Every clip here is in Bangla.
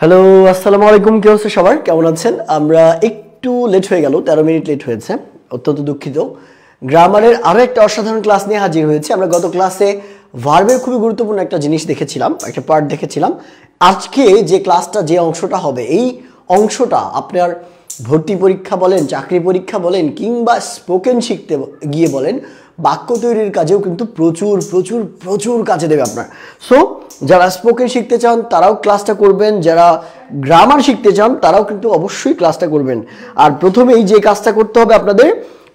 হ্যালো আসসালামু আলাইকুম, কি হচ্ছে সবার? কেমন আছেন? আমরা একটু লেট হয়ে গেল, তেরো মিনিট লেট হয়েছে, অত্যন্ত দুঃখিত। গ্রামারের আরও একটা অসাধারণ ক্লাস নিয়ে হাজির হয়েছে। আমরা গত ক্লাসে ভার্বের খুবই গুরুত্বপূর্ণ একটা জিনিস দেখেছিলাম, একটা পার্ট দেখেছিলাম। আজকে যে ক্লাসটা যে অংশটা হবে, এই অংশটা আপনার ভর্তি পরীক্ষা বলেন, চাকরি পরীক্ষা বলেন, কিংবা স্পোকেন শিখতে গিয়ে বলেন বাক্য তৈরির কাজেও কিন্তু প্রচুর প্রচুর প্রচুর কাজে দেবে আপনার। সো যারা স্পোকেন শিখতে চান, তারাও ক্লাসটা করবেন। যারা গ্রামার শিখতে চান, তারাও কিন্তু অবশ্যই ক্লাসটা করবেন। আর প্রথমেই যে কাজটা করতে হবে আপনাদের,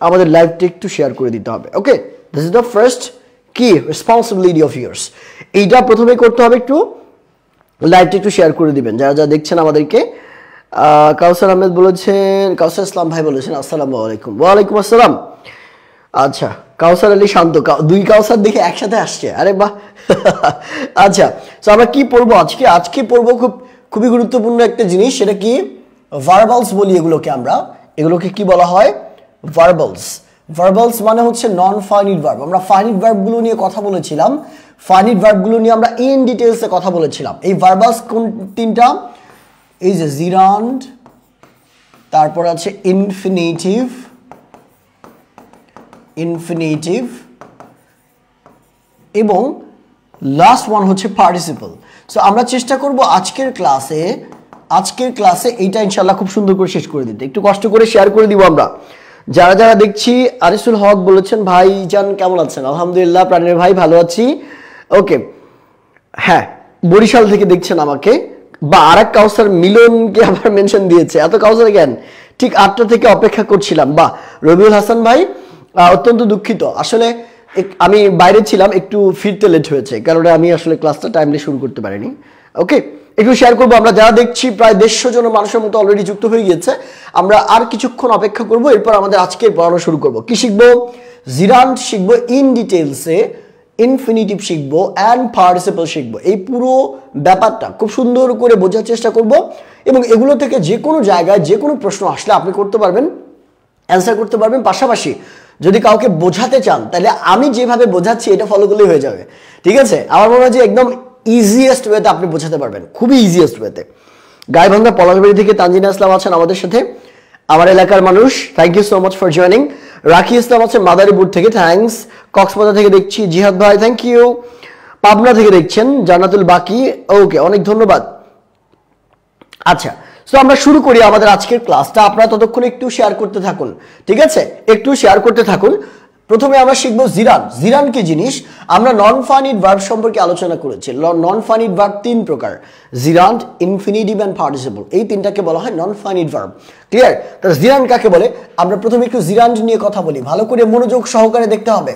আমাদের লাইভটা একটু শেয়ার করে দিতে হবে। Okay this is the first key responsibility of yours এইটা প্রথমে করতে হবে একটু। লাইভটা একটু শেয়ার করে দিবেন। যারা যারা দেখছেন আমাদেরকে কাউসার আহমেদ বলেছেন, কাউসার ইসলাম ভাই বলেছেন, আসসালামু আলাইকুম। ওয়ালাইকুম আসসালাম। আচ্ছা। কাউসার আলী শান্ত দুই কাউসার দেখে একসাথে আসছে। আরে বাহ। আচ্ছা তো আমরা কি পড়ব আজকে? আজকে পড়ব খুব, খুবই গুরুত্বপূর্ণ একটা জিনিস, সেটা কি? ভার্বালস বলি এগুলোকে আমরা। এগুলোকে কি বলা হয়? ভার্বালস ভার্বালস মানে হচ্ছে নন ফাইনিট ভার্ব আমরা ফাইনিট ভার্বগুলো নিয়ে কথা বলেছিলাম। ফাইনিট ভার্বগুলো নিয়ে আমরা ইন ডিটেলসে কথা বলেছিলাম। এই ভার্বালস কোন তিনটা? এই যে জিরান্ড তারপর আছে ইনফিনিটিভ ইনফিনিটিভ এবং লাস্ট ওয়ান হচ্ছে পার্টিসিপল সো আমরা চেষ্টা করব আজকের ক্লাসে আজকের ক্লাসে এইটা ইনশাল্লাহ খুব সুন্দর করে শেষ করে দিতে। একটু কষ্ট করে শেয়ার করে দিব আমরা। যারা যারা দেখছি, আরিসুল হক বলেছেন ভাই জান কেমন আছেন? আলহামদুলিল্লাহ, প্রাণের ভাই ভালো আছি। ওকে হ্যাঁ বরিশাল থেকে দেখছেন আমাকে। বা আর এক কাউসার মিলনকে আবার মেনশন দিয়েছে। এত কাউসার জ্ঞান ঠিক আটটা থেকে অপেক্ষা করছিলাম। বা রবিউল হাসান ভাই অত্যন্ত দুঃখিত। আসলে আমি বাইরে ছিলাম, একটু ফিরতে লেট হয়েছে কারণ আমি আসলে ক্লাসটা টাইমলি শুরু করতে পারিনি। ওকে একটু শেয়ার করব, আমরা যারা দেখছি প্রায় দেড়শো জন মানুষের মতো অলরেডি যুক্ত হয়ে গিয়েছে, আমরা আর কিছুক্ষণ অপেক্ষা করব, এরপর আমাদের আজকের পড়ানো শুরু করব। কি শিখব? জিরান্ট শিখব ইন ডিটেলসে ইনফিনিটিভ শিখব অ্যান্ড পার্টিসিপল শিখব। এই পুরো ব্যাপারটা খুব সুন্দর করে বোঝার চেষ্টা করব, এবং এগুলো থেকে যে কোনো জায়গায় যে কোনো প্রশ্ন আসলে আপনি করতে পারবেন অ্যান্সার করতে পারবেন। পাশাপাশি যদি কাউকে বোঝাতে চান, তাহলে আমি যেভাবে বোঝাচ্ছি, এটা ফলো করলেই হয়ে যাবে। ঠিক আছে? আমার মনে হয় যে একদম ইজিয়েস্ট ওয়েতে আপনি বোঝাতে পারবেন, খুবই ইজিয়েস্ট ওয়েতে গাইবান্ধা পলাশবাড়ি থেকে তানজিনা ইসলাম আছেন আমাদের সাথে। আমার এলাকার মানুষ thank you so much for joining Rakhi Islam আছেন মাদারীপুর থেকে থ্যাংকস কক্সবাজার থেকে দেখছি জিহাদ ভাই থ্যাংক ইউ পাবনা থেকে দেখছেন জান্নাতুল বাকি। ওকে অনেক ধন্যবাদ। আচ্ছা তো আমরা শুরু করি আমাদের আজকের ক্লাসটা আপনারা ততক্ষণ একটু শেয়ার করতে থাকুন, ঠিক আছে? একটু শেয়ার করতে থাকুন। প্রথমে আমরা শিখব জিরান। জিরান কি জিনিস? আমরা নন ফানিড ভার্ব সম্পর্কে আলোচনা করেছি। নন ফানিড ভার্ব তিন প্রকার। জিরান্ট ইনফিনিটিভ অ্যান্ড পার্টিসিপল এই তিনটাকে বলা হয় নন ফানিড ভার্ব ক্লিয়ার তাহলে জিরান কাকে বলে? আমরা প্রথমে একটু জিরান্ট নিয়ে কথা বলি। ভালো করে মনোযোগ সহকারে দেখতে হবে।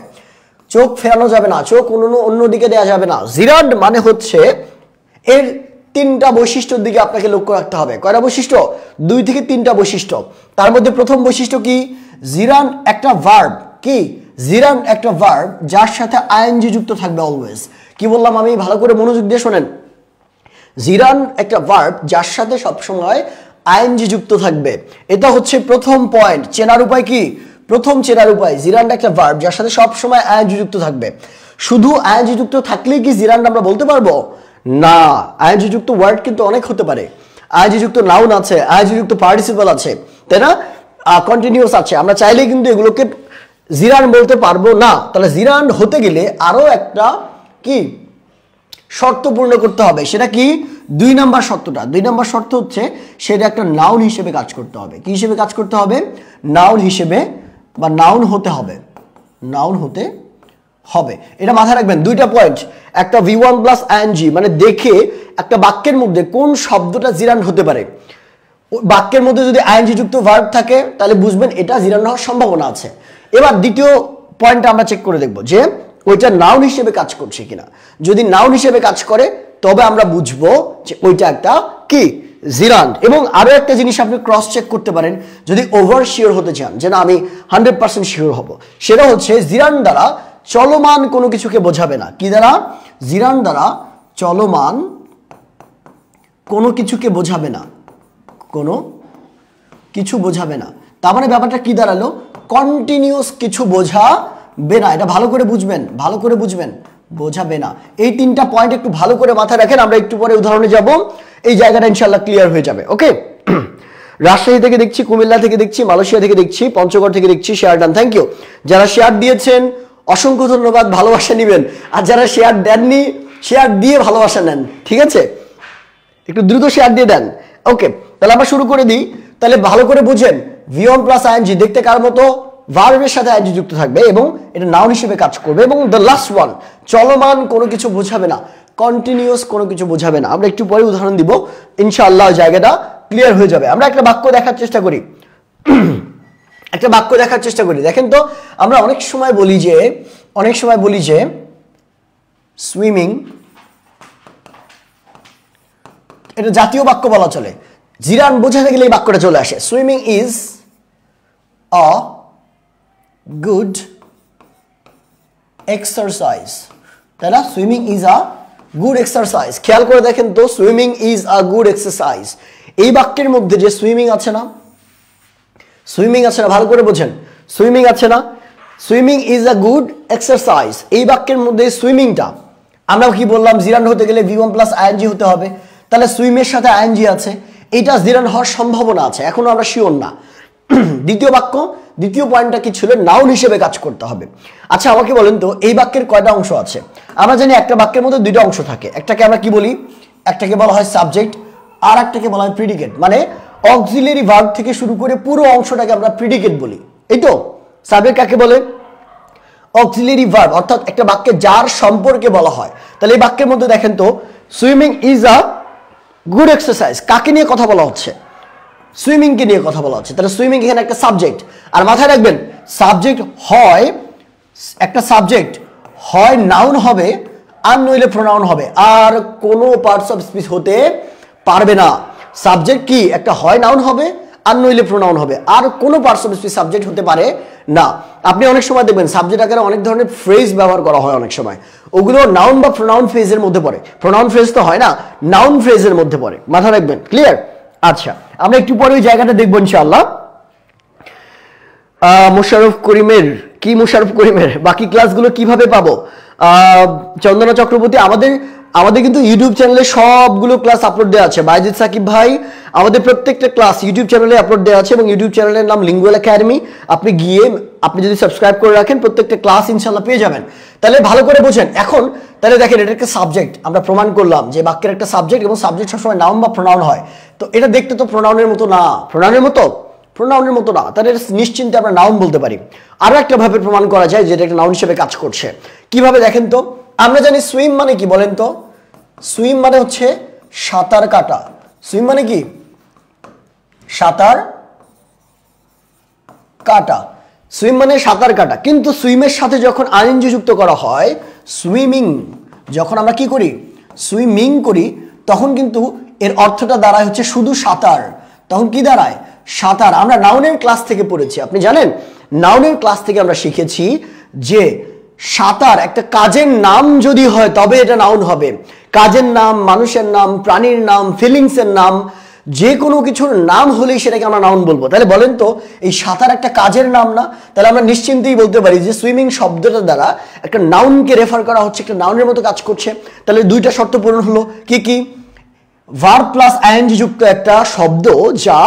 চোখ ফেরানো যাবে না। চোখ অন্য অন্যদিকে দেওয়া যাবে না। জিরান্ড মানে হচ্ছে এর তিনটা বৈশিষ্ট্যর দিকে আপনাকে লক্ষ্য রাখতে হবে। কয়টা বৈশিষ্ট্য? দুই থেকে তিনটা বৈশিষ্ট্য। তার মধ্যে প্রথম বৈশিষ্ট্য কি? জিরান একটা ভার্ব কি? জিরান একটা ভার্ব যার সাথে আইএনজি যুক্ত থাকবে অলওয়েজ কি বললাম আমি? ভালো করে মনোযোগ দিয়ে শোনেন। জিরান একটা ভার্ব যার সাথে সবসময় আইএনজি যুক্ত থাকবে। এটা হচ্ছে প্রথম পয়েন্ট চেনার উপায় কি? প্রথম চেনার উপায়, জিরান একটা ভার্ব যার সাথে সবসময় আইএনজি যুক্ত থাকবে। শুধু আইএনজি যুক্ত থাকলেই কি জিরান আমরা বলতে পারব? না আইএনজি যুক্ত ওয়ার্ড কিন্তু অনেক হতে পারে। আইএনজি যুক্ত নাউন আছে আইএনজি যুক্ত পার্টিসিপাল আছে, তাই না? কন্টিনিউয়াস আছে। আমরা চাইলে কিন্তু এগুলোকে জিরান বলতে পারব না। তাহলে জিরান হতে গেলে আরও একটা কি? শর্ত পূর্ণ করতে হবে। সেটা কি? দুই নাম্বার শর্তটা। দুই নাম্বার শর্ত হচ্ছে সেটা একটা নাউন হিসেবে কাজ করতে হবে। কি হিসেবে কাজ করতে হবে? নাউন হিসেবে বা নাউন হতে হবে। নাউন হতে হবে। এটা মাথায় রাখবেন, দুইটা পয়েন্ট একটা ভি ওয়ান প্লাস আইএনজি মানে দেখে একটা বাক্যের মধ্যে কোন শব্দটা জিরান হতে পারে। বাক্যের মধ্যে যদি আইএনজি যুক্ত ভার্ব থাকে, তাহলে বুঝবেন এটা জিরান হওয়ার সম্ভাবনা আছে। এবার দ্বিতীয় পয়েন্টটা আমরা চেক করে দেখব যে, ওইটা নাউন হিসেবে কাজ করছে কিনা। যদি নাউন হিসেবে কাজ করে, তবে আমরা বুঝব যে ওইটা একটা কি? জিরান্ড এবং আরও একটা জিনিস আপনি ক্রস চেক করতে পারেন, যদি ওভার শিওর হতে চান, যে না, আমি হান্ড্রেড পার্সেন্ট শিওর হব। সেটা হচ্ছে, জিরান দ্বারা চলমান কোনো কিছুকে বোঝাবে না। কি দ্বারা? জিরান দ্বারা চলমান কোনো কিছুকে বোঝাবে না। কোনো কিছু বোঝাবে না। তার মানে ব্যাপারটা কি দাঁড়াল? কন্টিনিউস কিছু বোঝাবে না। এটা ভালো করে বুঝবেন, ভালো করে বুঝবেন। বোঝাবে না। এই তিনটা পয়েন্ট একটু ভালো করে মাথায় রাখেন, আমরা একটু পরে উদাহরণে যাব। এই জায়গাটা ইনশাল্লাহ ক্লিয়ার হয়ে যাবে ওকে রাজশাহী থেকে দেখছি, কুমিল্লা থেকে দেখছি, মালয়েশিয়া থেকে দেখছি, পঞ্চগড় থেকে দেখছি শেয়ার ডান থ্যাংক ইউ যারা শেয়ার দিয়েছেন অসংখ্য ধন্যবাদ, ভালোবাসা নেবেন। আর যারা শেয়ার দেননি শেয়ার দিয়ে ভালোবাসা নেন, ঠিক আছে? একটু দ্রুত শেয়ার দিয়ে দেন। ওকে তাহলে আমরা শুরু করে দিই। তাহলে ভালো করে বুঝেন ভিওন প্লাস আইএনজি দেখতে কার মতো? ভার্বের সাথে আইএনজি যুক্ত থাকবে এবং এটা নাউন হিসেবে কাজ করবে এবং দ্য লাস্ট ওয়ান চলমান কোনো কিছু বোঝাবে না কন্টিনিউস কোনো কিছু বোঝাবে না। আমরা একটু পরে উদাহরণ দিব। ইনশাআল্লাহ জায়গাটা ক্লিয়ার হয়ে যাবে। আমরা একটা বাক্য দেখার চেষ্টা করি। একটা বাক্য দেখার চেষ্টা করি। দেখেন তো, আমরা অনেক সময় বলি যে, অনেক সময় বলি যে সুইমিং এটা জাতীয় বাক্য বলা চলে। জিরান বোঝাতে গেলে এই বাক্যটা চলে আসে। Swimming is a good exercise তাই না? Swimming is a good exercise খেয়াল করে দেখেন তো swimming is a good exercise এই বাক্যের মধ্যে যে সুইমিং আছে না সুইমিং আছে না, ভালো করে বোঝেন। সুইমিং আছে না swimming is a good exercise এই বাক্যের মধ্যে সুইমিংটা আমরা কি বললাম, জিরান হতে গেলে ভি ওয়ান প্লাস আইএনজি হতে হবে। তাহলে সুইমের সাথে আইএনজি আছে, এটা জিরান হওয়ার সম্ভাবনা আছে, এখনও আমরা শিওর না। দ্বিতীয় বাক্য, দ্বিতীয় পয়েন্টটা কি ছিল? নাউন হিসেবে কাজ করতে হবে। আচ্ছা আমাকে বলেন তো, এই বাক্যের কয়টা অংশ আছে? আমরা জানি একটা বাক্যের মধ্যে দুইটা অংশ থাকে। একটাকে আমরা কি বলি? একটাকে বলা হয় সাবজেক্ট আর একটাকে বলা হয় প্রিডিকেট মানে অক্সিলারি ভার্ব থেকে শুরু করে পুরো অংশটাকে আমরা প্রিডিকেট বলি। এই তো? সাবজেক্ট কাকে বলে? অক্সিলারি ভার্ব অর্থাৎ একটা বাক্যে যার সম্পর্কে বলা হয়। তাহলে এই বাক্যের মধ্যে দেখেন তো, swimming is a good exercise. কাকে নিয়ে কথা বলা হচ্ছে? সুইমিংকে নিয়ে কথা বলা হচ্ছে। তাহলে সুইমিং এখানে একটা সাবজেক্ট। আর মাথায় রাখবেন, সাবজেক্ট হয়, একটা সাবজেক্ট হয় নাউন হবে, আর নইলে প্রোনাউন হবে। আর কোনো পার্টস অফ স্পিচ হতে পারবে না। সাবজেক্ট কি? একটা হয় নাউন হবে, আর নইলে প্রোনাউন হবে। আর কোনো অফ স্পিচ সাবজেক্ট হতে পারে না। আপনি অনেক সময় দেখবেন সাবজেক্ট আকারে অনেক ধরনের ফ্রেজ ব্যবহার করা হয় অনেক সময়। ওগুলো নাউন বা প্রোনাউন ফ্রেজের মধ্যে পড়ে। প্রোনাউন ফ্রেজ তো হয় না নাউন ফ্রেজের মধ্যে পড়ে। মাথা রাখবেন ক্লিয়ার আচ্ছা আমরা একটু পরে ওই জায়গাটা দেখব ইনশাআল্লাহ। মোশারফ করিমের, কি মোশারফ করিমের? বাকি ক্লাসগুলো কীভাবে পাবো? চন্দনা চক্রবর্তী, আমাদের আমাদের কিন্তু ইউটিউব চ্যানেলে সবগুলো ক্লাস আপলোড দেওয়া আছে। বাইজিৎ সাকিব ভাই, আমাদের প্রত্যেকটা ক্লাস ইউটিউব চ্যানেলে আপলোড দেওয়া আছে এবং ইউটিউব চ্যানেলের নাম লিঙ্গুয়াল একাডেমি আপনি গিয়ে, আপনি যদি সাবস্ক্রাইব করে রাখেন, প্রত্যেকটা ক্লাস ইনশাল্লাহ পেয়ে যাবেন। তাহলে ভালো করে বোঝেন। এখন, তাহলে দেখেন, এটা একটা সাবজেক্ট আমরা প্রমাণ করলাম যে বাক্যের একটা সাবজেক্ট এবং সাবজেক্ট সবসময় নাম বা প্রোনাউন হয়। তো এটা দেখতে তো প্রোনাউনের মতো না। প্রোনাউনের মতো? প্রোনাউনের মতো না। তাহলে নিশ্চিন্তে আমরা নাউন বলতে পারি। আরও একটা ভাবে প্রমাণ করা যায় যেটা একটা নাউন হিসেবে কাজ করছে। কীভাবে দেখেন তো? আমরা জানি সুইম মানে কি বলেন তো? সুইম মানে হচ্ছে সাঁতার কাটা। সুইম মানে কি? সাঁতার কাটা। সুইম মানে সাঁতার কাটা। কিন্তু সুইমের সাথে যখন আইএনজি যুক্ত করা হয়, সুইমিং, যখন আমরা কি করি? সুইমিং করি, তখন কিন্তু এর অর্থটা দাঁড়ায় হচ্ছে শুধু সাঁতার। তখন কি দাঁড়ায়? সাঁতার। আমরা নাউনের ক্লাস থেকে পড়েছি। আপনি জানেন? নাউনের ক্লাস থেকে আমরা শিখেছি যে সাঁতার, একটা কাজের নাম যদি হয়, তবে এটা নাউন হবে। কাজের নাম, মানুষের নাম, প্রাণীর নাম ফিলিংসের নাম, যে কোনো কিছুর নাম হলেই সেটাকে আমরা নাউন বলব। তাহলে বলেন তো, এই সাঁতার একটা কাজের নাম না? তাহলে আমরা নিশ্চিন্তেই বলতে পারি যে সুইমিং শব্দটা দ্বারা একটা নাউনকে রেফার করা হচ্ছে, একটা নাউনের মতো কাজ করছে। তাহলে দুইটা শর্ত পূরণ হলো। কি কি? ভার্ব প্লাস আইএনজি যুক্ত একটা শব্দ যা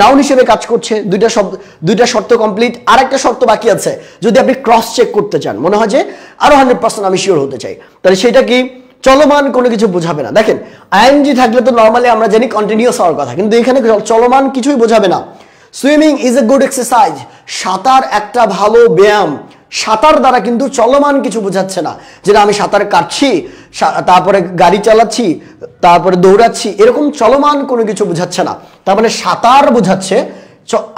নাউন হিসেবে কাজ করছে। দুইটা শব্দ, দুইটা শর্ত কমপ্লিট আর একটা শর্ত বাকি আছে, যদি আপনি ক্রস চেক করতে চান। মনে হয় যে আরও হান্ড্রেড পার্সেন্ট আমি শিওর হতে চাই। তাহলে সেটা কি? চলমান কোনো কিছু বোঝাবে না। দেখেন আইএনজি থাকলে তো নর্মালি আমরা জানি কন্টিনিউস হওয়ার কথা, কিন্তু এখানে চলমান কিছুই বোঝাবে না। Swimming is a good exercise সাঁতার একটা ভালো ব্যায়াম। সাঁতার দ্বারা কিন্তু চলমান কিছু বোঝাচ্ছে না। যেটা আমি সাঁতার কাটছি তারপরে গাড়ি চালাচ্ছি, তারপরে দৌড়াচ্ছি, এরকম চলমান কোনো কিছু বোঝাচ্ছে না। তার মানে সাঁতার বোঝাচ্ছে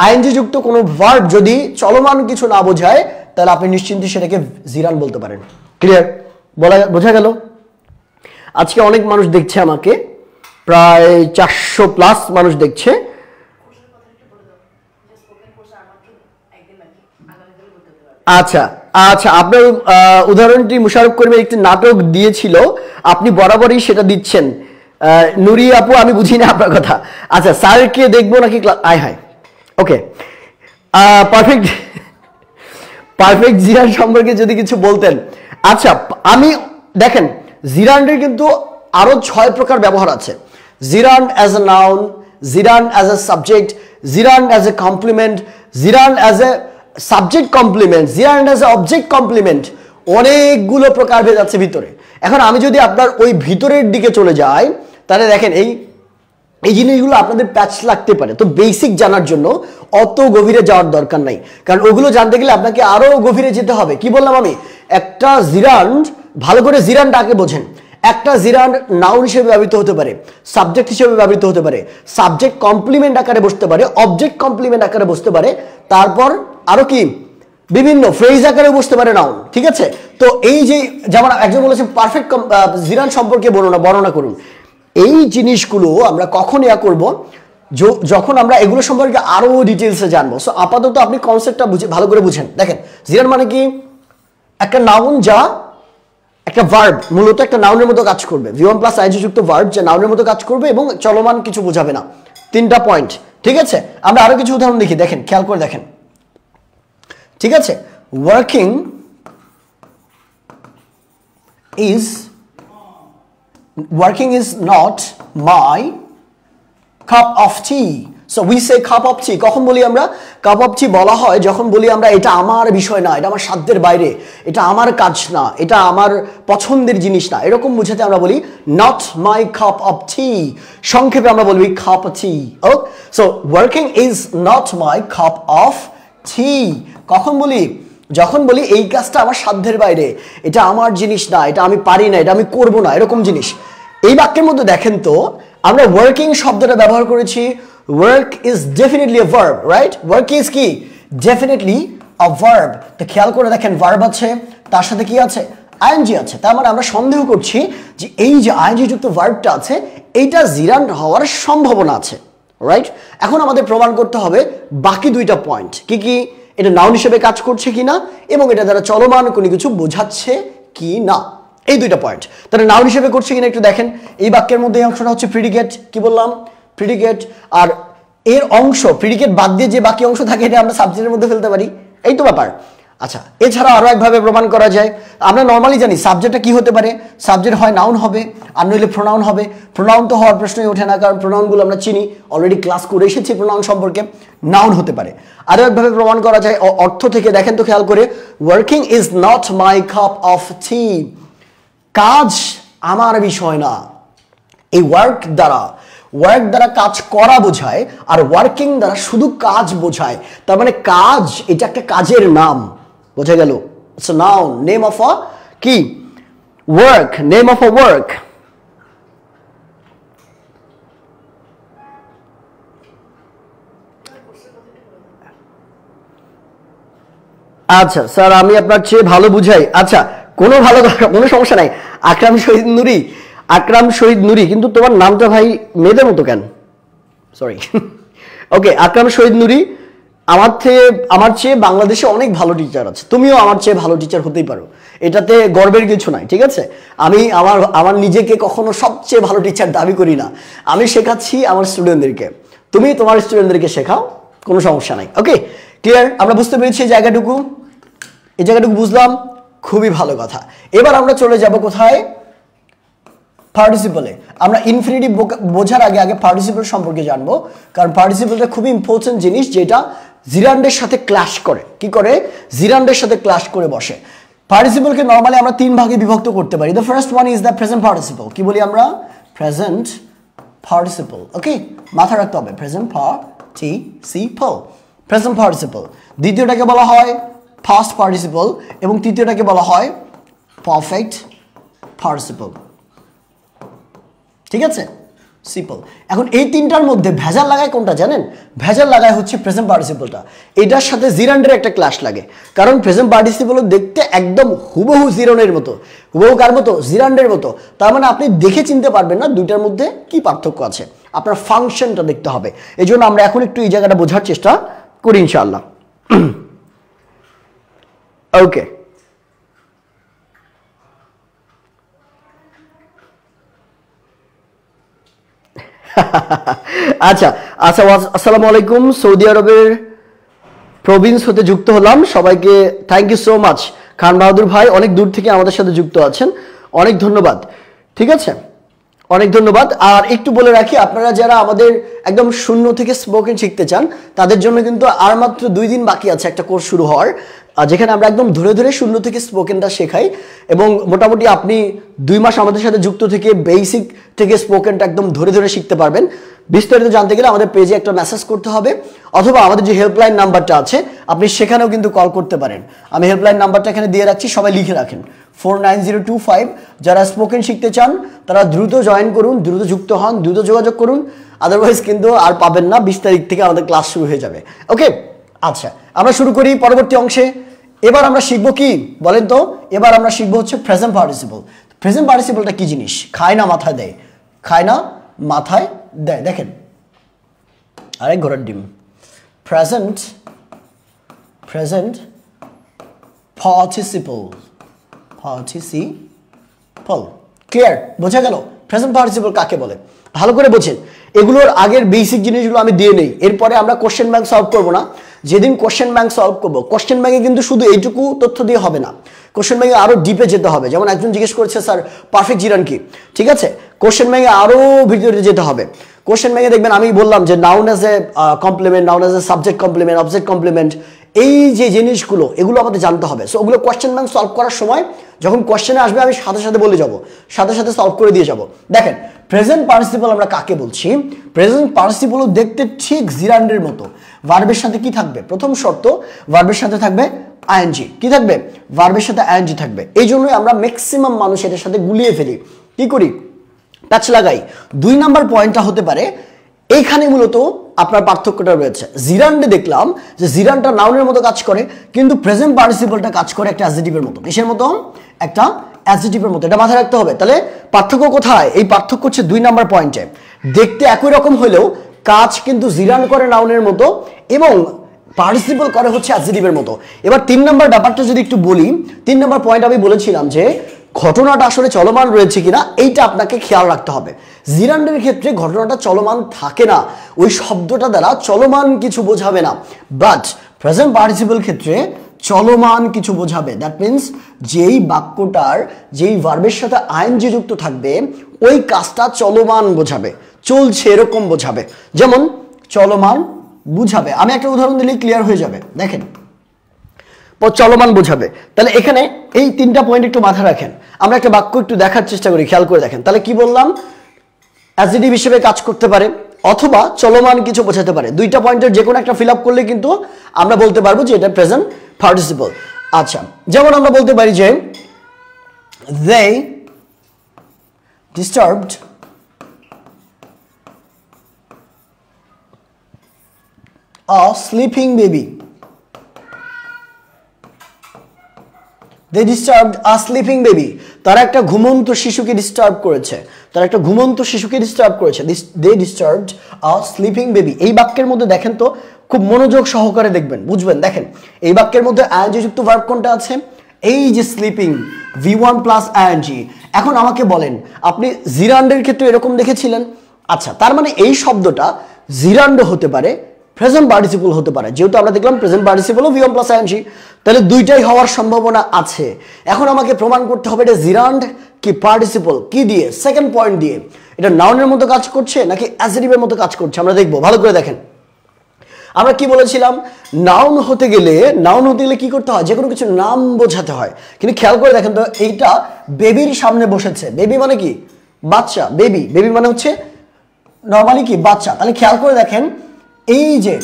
আইএনজি যুক্ত কোনো ভার্ব যদি চলমান কিছু না বোঝায়, তাহলে আপনি নিশ্চিন্তে সেটাকে জিরান বলতে পারেন। ক্লিয়ার বলা বোঝা গেল? আজকে অনেক মানুষ দেখছে আমাকে, প্রায় চারশো প্লাস মানুষ দেখছে। আচ্ছা আচ্ছা আপনার উদাহরণটি মুশারফ করিমের একটি নাটক দিয়েছিল। আপনি বরাবরই সেটা দিচ্ছেন। নুরি আপু, আমি বুঝি না আপনার কথা। আচ্ছা স্যারকে দেখব নাকি আয় হায়। ওকে। পারফেক্ট পারফেক্ট জিরান সম্পর্কে যদি কিছু বলতেন। আচ্ছা আমি, দেখেন, জিরানের কিন্তু আরও ছয় প্রকার ব্যবহার আছে। Gerund as a noun gerund as a subject gerund as a complement gerund as a subject complement gerund as a object complement অনেকগুলো প্রকার প্রকারভেদ আছে ভিতরে। এখন আমি যদি আপনার ওই ভিতরের দিকে চলে যাই, তাহলে দেখেন এই এই জিনিসগুলো আপনাদের প্যাচ লাগতে পারে। তো বেসিক জানার জন্য অত গভীরে যাওয়ার দরকার নাই। কারণ ওগুলো জানতে গেলে আপনাকে আরও গভীরে যেতে হবে। কি বললাম আমি? একটা জিরান্ড ভালো করে জিরান্ডটাকে বোঝেন। একটা জিরান্ড নাউন হিসেবে ব্যবহৃত হতে পারে সাবজেক্ট হিসেবে ব্যবহৃত হতে পারে সাবজেক্ট কমপ্লিমেন্ট আকারে বসতে পারে অবজেক্ট কমপ্লিমেন্ট আকারে বসতে পারে, তারপর আরও কি? বিভিন্ন ফ্রেজ আকারে বসতে পারে নাউন ঠিক আছে? তো এই যে যেমন একজন বলেছে পারফেক্ট জিরান সম্পর্কে বর্ণনা বর্ণনা করুন। এই জিনিসগুলো আমরা কখন ইয়া করব? যখন আমরা এগুলো সম্পর্কে আরও ডিটেলসে জানব। সো আপাতত আপনি কনসেপ্টটা বুঝে ভালো করে বুঝেন। দেখেন, জিরান মানে কি? একটা নাউন যা একটা ভার্ব মূলত একটা নাউনের মতো কাজ করবে। ভি ওয়ান প্লাস আইজি যুক্ত ভার্ব যে নাউনের মতো কাজ করবে এবং চলমান কিছু বোঝাবে না। তিনটা পয়েন্ট ঠিক আছে? আমরা আরও কিছু উদাহরণ দেখি, দেখেন, খেয়াল করে দেখেন। ঠিক আছে? Working is working is not my cup of tea so we say cup of tea. কখন বলি আমরা? কাপ অফ টি বলা হয় যখন বলি আমরা, এটা আমার বিষয় না, এটা আমার সাধ্যের বাইরে, এটা আমার কাজ না, এটা আমার পছন্দের জিনিস না। এরকম বুঝাতে আমরা বলি not my cup of tea সংক্ষেপে আমরা বলবি cup tea O so working is not my cup of tea কখন বলি? যখন বলি, এই কাজটা আমার সাধ্যের বাইরে, এটা আমার জিনিস না, এটা আমি পারি না, এটা আমি করব না, এরকম জিনিস। এই বাক্যের মধ্যে দেখেন তো, আমরা ওয়ার্কিং শব্দটা ব্যবহার করেছি work is definitely a verb right work is কি ডেফিনেটলি আ ভার্ব তো খেয়াল করে দেখেন ভার্ব আছে, তার সাথে কি আছে? আইএনজি আছে। তার মানে আমরা সন্দেহ করছি যে এই যে আইএনজি যুক্ত ভার্বটা আছে, এইটা জিরান্ড হওয়ার সম্ভাবনা আছে রাইট এখন আমাদের প্রমাণ করতে হবে বাকি দুইটা পয়েন্ট কি কি? এটা নাউন হিসেবে কাজ করছে কি না এবং এটা দ্বারা চলমান কোনো কিছু বোঝাচ্ছে কি না এই দুইটা পয়েন্ট তাহলে নাউন হিসেবে করছে কিনা একটু দেখেন। এই বাক্যের মধ্যে অংশটা হচ্ছে প্রিডিকেট কি বললাম? প্রিডিকেট আর এর অংশ প্রিডিকেট বাদ দিয়ে যে বাকি অংশ থাকে, এটা আমরা সাবজেক্টের মধ্যে ফেলতে পারি। এই তো ব্যাপার। আচ্ছা এছাড়া আরও একভাবে প্রমাণ করা যায়। আমরা নর্মালি জানি সাবজেক্টটা কি হতে পারে। সাবজেক্ট হয় নাউন হবে, আর নইলে প্রোনাউন হবে। প্রোনাউন তো হওয়ার প্রশ্নই ওঠে না, কারণ প্রোনাউনগুলো আমরা চিনি। অলরেডি ক্লাস করে এসেছি প্রোনাউন সম্পর্কে। নাউন হতে পারে। আরও একভাবে প্রমাণ করা যায় অর্থ থেকে, দেখেন তো খেয়াল করে working is not my cup of tea কাজ আমার বিষয় না। এই ওয়ার্ক দ্বারা ওয়ার্ক দ্বারা কাজ করা বোঝায় আর ওয়ার্কিং দ্বারা শুধু কাজ বোঝায়। তার মানে কাজ, এটা একটা কাজের নাম। বোঝা গেল? নাউন নেম অফ আ কি? Work name of a work আচ্ছা স্যার, আমি আপনার চেয়ে ভালো বুঝাই। আচ্ছা কোনো ভালো কোনো সমস্যা নাই। আকরাম শহীদ নুরি আকরাম শহীদ নুরি, কিন্তু তোমার নামটা ভাই মেয়েদের মতো কেন? সরি ওকে আকরাম শহীদ নুরি, আমার থেকে, আমার চেয়ে বাংলাদেশে অনেক ভালো টিচার আছে। তুমিও আমার চেয়ে ভালো টিচার হতেই পারো। এটাতে গর্বের কিছু নাই, ঠিক আছে? আমি আমার আমার নিজেকে কখনো সবচেয়ে ভালো টিচার দাবি করি না। আমি শেখাচ্ছি আমার স্টুডেন্টদেরকে তুমি তোমার স্টুডেন্টদেরকে শেখাও, কোনো সমস্যা নাই। ওকে ক্লিয়ার আমরা বুঝতে পেরেছি এই জায়গাটুকু। এই জায়গাটুকু বুঝলাম। খুবই ভালো কথা। এবার আমরা চলে যাব কোথায়? পার্টিসিপলে আমরা ইনফিনিটিভ বোঝার আগে আগে পার্টিসিপল সম্পর্কে জানব। কারণ পার্টিসিপলটা খুবই ইম্পর্টেন্ট জিনিস যেটা জিরান্ডের সাথে ক্লাশ করে। কি করে? জিরান্ডের সাথে ক্লাশ করে বসে। পার্টিসিপলকে নর্মালি আমরা তিন ভাগে বিভক্ত করতে পারি। The first one is the present participle কি বলি আমরা? প্রেজেন্ট পার্টিসিপল ওকে মাথা রাখতে হবে। প্রেজেন্ট পার্টিসিপল প্রেজেন্ট পার্টিসিপল দ্বিতীয়টাকে বলা হয় ফার্স্ট পার্টিসিপল এবং তৃতীয়টাকে বলা হয় পারফেক্ট পার্টিসিপল ঠিক আছে? সিম্পল এখন এই তিনটার মধ্যে ভেজাল লাগায় কোনটা জানেন? ভেজাল লাগায় হচ্ছে প্রেজেন্ট পার্টিসিপলটা এটার সাথে জিরান্ডের একটা ক্লাস লাগে। কারণ প্রেজেন্ট পার্টিসিপল দেখতে একদম হুবহু জিরনের মতো। হুবহু কার মতো? জিরান্ডের মতো। তার মানে আপনি দেখে চিনতে পারবেন না দুইটার মধ্যে কি পার্থক্য আছে। আপনার ফাংশনটা দেখতে হবে। এই জন্য আমরা এখন একটু এই জায়গাটা বোঝার চেষ্টা করি ইনশাআল্লাহ। ওকে আচ্ছা আচ্ছা আসসালামু আলাইকুম। সৌদি আরবের প্রভিন্স হতে যুক্ত হলাম। সবাইকে thank you so much Khan Bahadur ভাই অনেক দূর থেকে আমাদের সাথে যুক্ত আছেন। অনেক ধন্যবাদ। ঠিক আছে? অনেক ধন্যবাদ। আর একটু বলে রাখি, আপনারা যারা আমাদের একদম শূন্য থেকে স্পোকেন শিখতে চান, তাদের জন্য কিন্তু আর মাত্র দুই দিন বাকি আছে একটা কোর্স শুরু হওয়ার যেখানে আমরা একদম ধরে ধরে শূন্য থেকে স্পোকেনটা শেখাই এবং মোটামুটি আপনি দুই মাস আমাদের সাথে যুক্ত থেকে বেসিক থেকে স্পোকেনটা একদম ধরে ধরে শিখতে পারবেন। বিস্তারিত জানতে গেলে আমাদের পেজে একটা মেসেজ করতে হবে, অথবা আমাদের যে হেল্পলাইন নাম্বারটা আছে, আপনি সেখানেও কিন্তু কল করতে পারেন। আমি হেল্পলাইন নাম্বারটা এখানে দিয়ে রাখছি, সবাই লিখে রাখেন। Four nine zero two five যারা স্পোকেন শিখতে চান, তারা দ্রুত জয়েন করুন, দ্রুত যুক্ত হন, দ্রুত যোগাযোগ করুন। আদারওয়াইজ কিন্তু আর পাবেন না, বিশ তারিখ থেকে আমাদের ক্লাস শুরু হয়ে যাবে। ওকে আচ্ছা আমরা শুরু করি পরবর্তী অংশে। এবার আমরা শিখব কি? বলেন তো, এবার আমরা শিখব হচ্ছে প্রেজেন্ট পার্টিসিপল প্রেজেন্ট পার্টিসিপলটা কি জিনিস? খায় না, মাথায় দেয়। খায় না, মাথায় দেয় দেখেন। আরেক ঘোড়ার ডিম। Present present participle participle clear বোঝা গেল? প্রেজেন্ট পার্টিসিপল কাকে বলে? ভালো করে বোঝেন। এগুলোর আগের বেসিক জিনিসগুলো আমি দিয়ে নেই। এরপরে আমরা কোশ্চেন ব্যাংক সলভ করব না। যেদিন কোশ্চেন ব্যাংক সলভ করব কোশ্চেন ব্যাংকে কিন্তু শুধু এইটুকু তথ্য দিয়ে হবে না। কোশ্চেন ব্যাংকে আরও ডিপে যেতে হবে। যেমন একজন জিজ্ঞেস করছে স্যার পারফেক্ট জিরান কি? ঠিক আছে? কোশ্চেন ব্যাংকে আরও ভিতরে যেতে হবে। কোশ্চেন ব্যাংকে দেখবেন, আমি বললাম যে noun as a complement noun as a subject complement object complement এই যে জিনিসগুলো, এগুলো আমাদের জানতে হবে। সো ওগুলো কোয়েশ্চেন ব্যাংক সলভ করার সময় যখন কোয়েশ্চেনে আসবে, আমি সাথে সাথে বলে যাব। সাথে সাথে সলভ করে দিয়ে যাব। দেখেন প্রেজেন্ট পার্টিসিপল আমরা কাকে বলছি? প্রেজেন্ট পার্টিসিপল দেখতে ঠিক জিরান্ডের মতো। ভার্বের সাথে কি থাকবে? প্রথম শর্ত ভার্বের সাথে থাকবে আইএনজি কি থাকবে? ভার্বের সাথে আইএনজি থাকবে। এই জন্যই আমরা ম্যাক্সিমাম মানুষ এটার সাথে গুলিয়ে ফেলি। কি করি? প্যাচ লাগাই। দুই নাম্বার পয়েন্টটা হতে পারে, এইখানে মূলত আপনার পার্থক্যটা রয়েছে। জিরান্ডে দেখলাম যে জিরানটা নাউনের মতো কাজ করে, কিন্তু প্রেজেন্ট পার্টিসিপলটা কাজ করে একটা অ্যাজিটিভের মতো। কিসের মতো? একটা অ্যাজিটিভের মতো। এটা মাথায় রাখতে হবে। তাহলে পার্থক্য কোথায়? এই পার্থক্য হচ্ছে দুই নাম্বার পয়েন্টে। দেখতে একই রকম হলেও কাজ কিন্তু জিরান করে নাউনের মতো এবং পার্টিসিপল করে হচ্ছে অ্যাজিটিভের মতো। এবার তিন নাম্বার ব্যাপারটা যদি একটু বলি, তিন নাম্বার পয়েন্ট আমি বলেছিলাম যে ঘটনাটা আসলে চলমান রয়েছে কিনা, এইটা আপনাকে খেয়াল রাখতে হবে। জিরান্ডের ক্ষেত্রে ঘটনাটা চলমান থাকে না। ওই শব্দটা দ্বারা চলমান কিছু বোঝাবে না। বাট প্রেজেন্ট পার্টিসিপল ক্ষেত্রে চলমান কিছু বোঝাবে। দ্যাট মিন্স যেই বাক্যটার, যেই ভার্বের সাথে আইনজি যুক্ত থাকবে, ওই কাজটা চলমান বোঝাবে। চলছে এরকম বোঝাবে। যেমন, চলমান বুঝাবে। আমি একটা উদাহরণ দিলেই ক্লিয়ার হয়ে যাবে। দেখেন চলমান বোঝাবে। তাহলে এখানে এই তিনটা পয়েন্ট একটু মাথায় রাখেন। আমরা একটা বাক্য একটু দেখার চেষ্টা করি, খেয়াল করে দেখেন। তাহলে কি বললাম? অ্যাজিটিভ হিসেবে কাজ করতে পারে, অথবা চলমান কিছু বোঝাতে পারে। দুইটা পয়েন্টের যে কোনো একটা ফিল আপ করলে কিন্তু আমরা বলতে পারব যে এটা প্রেজেন্ট পার্টিসিপল আচ্ছা যেমন আমরা বলতে পারি যে they disturbed a sleeping baby they disturb a sleeping baby তারা একটা ঘুমন্ত শিশুকে ডিস্টার্ব করেছে। তারা একটা ঘুমন্ত শিশুকে ডিস্টার্ব করেছে। They disturb a sleeping baby এই বাক্যের মধ্যে দেখেন তো, খুব মনোযোগ সহকারে দেখবেন, বুঝবেন। দেখেন, এই বাক্যের মধ্যে আইএনজি যুক্ত ভার্ব কোনটা আছে? এই যে sleeping V one plus ING. এখন আমাকে বলেন, আপনি জিরান্ডের ক্ষেত্রে এরকম দেখেছিলেন? আচ্ছা তার মানে এই শব্দটা জিরান্ড হতে পারে প্রেজেন্ট পার্টিসিপল হতে পারে। যেহেতু আমরা দেখলাম প্রেজেন্ট পার্টিসিপল ও ভিএম প্লাস আইএনজি তাহলে দুইটাই হওয়ার সম্ভাবনা আছে। এখন আমাকে প্রমাণ করতে হবে এটা জিরান্ড কি পার্টিসিপল কি দিয়ে সেকেন্ড পয়েন্ট দিয়ে। এটা নাউনের মতো কাজ করছে নাকি অ্যাজেটিভের মতো কাজ করছে? আমরা দেখব। ভালো করে দেখেন। আমরা কি বলেছিলাম? নাউন হতে গেলে নাউন হতে গেলে কি করতে হয়? যে কোনো কিছু নাম বোঝাতে হয়। কিন্তু খেয়াল করে দেখেন তো, এইটা বেবির সামনে বসেছে। বেবি মানে কি? বাচ্চা। বেবি বেবি মানে হচ্ছে নর্মালি কি? বাচ্চা। তাহলে খেয়াল করে দেখেন এই যে,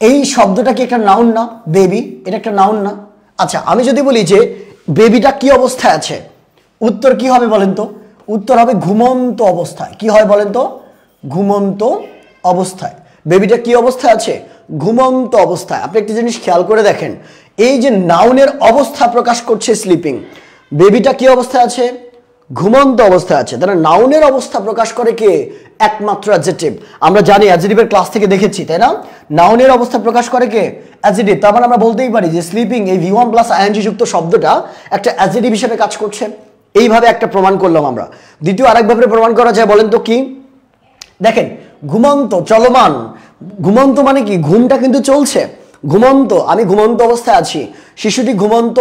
এই শব্দটা কি একটা নাউন না? বেবি এটা একটা নাউন না? আচ্ছা আমি যদি বলি যে বেবিটা কি অবস্থায় আছে? উত্তর কি হবে বলেন তো? উত্তর হবে ঘুমন্ত অবস্থায়। কি হয় বলেন তো? ঘুমন্ত অবস্থায়। বেবিটা কি অবস্থায় আছে? ঘুমন্ত অবস্থায়। আপনি একটি জিনিস খেয়াল করে দেখেন। এই যে নাউনের অবস্থা প্রকাশ করছে স্লিপিং বেবিটা কি অবস্থায় আছে? ঘুমন্ত অবস্থায় আছে। তাহলে নাউনের অবস্থা প্রকাশ করে কে? একমাত্র অ্যাডজেটিভ আমরা জানি অ্যাডজেটিভের ক্লাস থেকে দেখেছি, তাই না? নাউনের অবস্থা প্রকাশ করে কে? অ্যাডজেটিভ তার মানে আমরা বলতেই পারি যে স্লিপিং এই ভি ওয়ান প্লাস আইএনজি যুক্ত শব্দটা একটা অ্যাডজেটিভ হিসেবে কাজ করছে। এইভাবে একটা প্রমাণ করলাম আমরা। দ্বিতীয় আরেকভাবে প্রমাণ করা যায়, বলেন তো কি? দেখেন, ঘুমন্ত, চলমান। ঘুমন্ত মানে কি? ঘুমটা কিন্তু চলছে। ঘুমন্ত, আমি ঘুমন্ত অবস্থায় আছি। শিশুটি ঘুমন্ত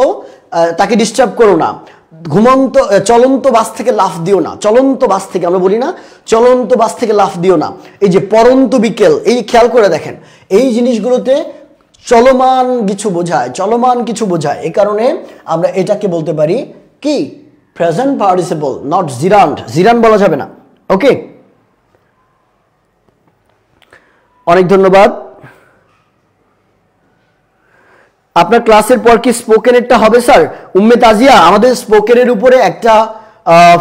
তাকে ডিস্টার্ব করো না। ঘুমন্ত চলন্ত বাস থেকে লাফ দিও না। চলন্ত বাস থেকে, আমরা বলি না, চলন্ত বাস থেকে লাফ দিও না। এই যে পরন্ত বিকেল, এই খেয়াল করে দেখেন, এই জিনিসগুলোতে চলমান কিছু বোঝায়, চলমান কিছু বোঝায়। এই কারণে আমরা এটাকে বলতে পারি কি? Present participle not gerund gerund বলা যাবে না। ওকে অনেক ধন্যবাদ। আপনার ক্লাসের পর কি স্পোকেনেরটা হবে স্যার উম্মে তাজিয়া, আমাদের স্পোকেনের উপরে একটা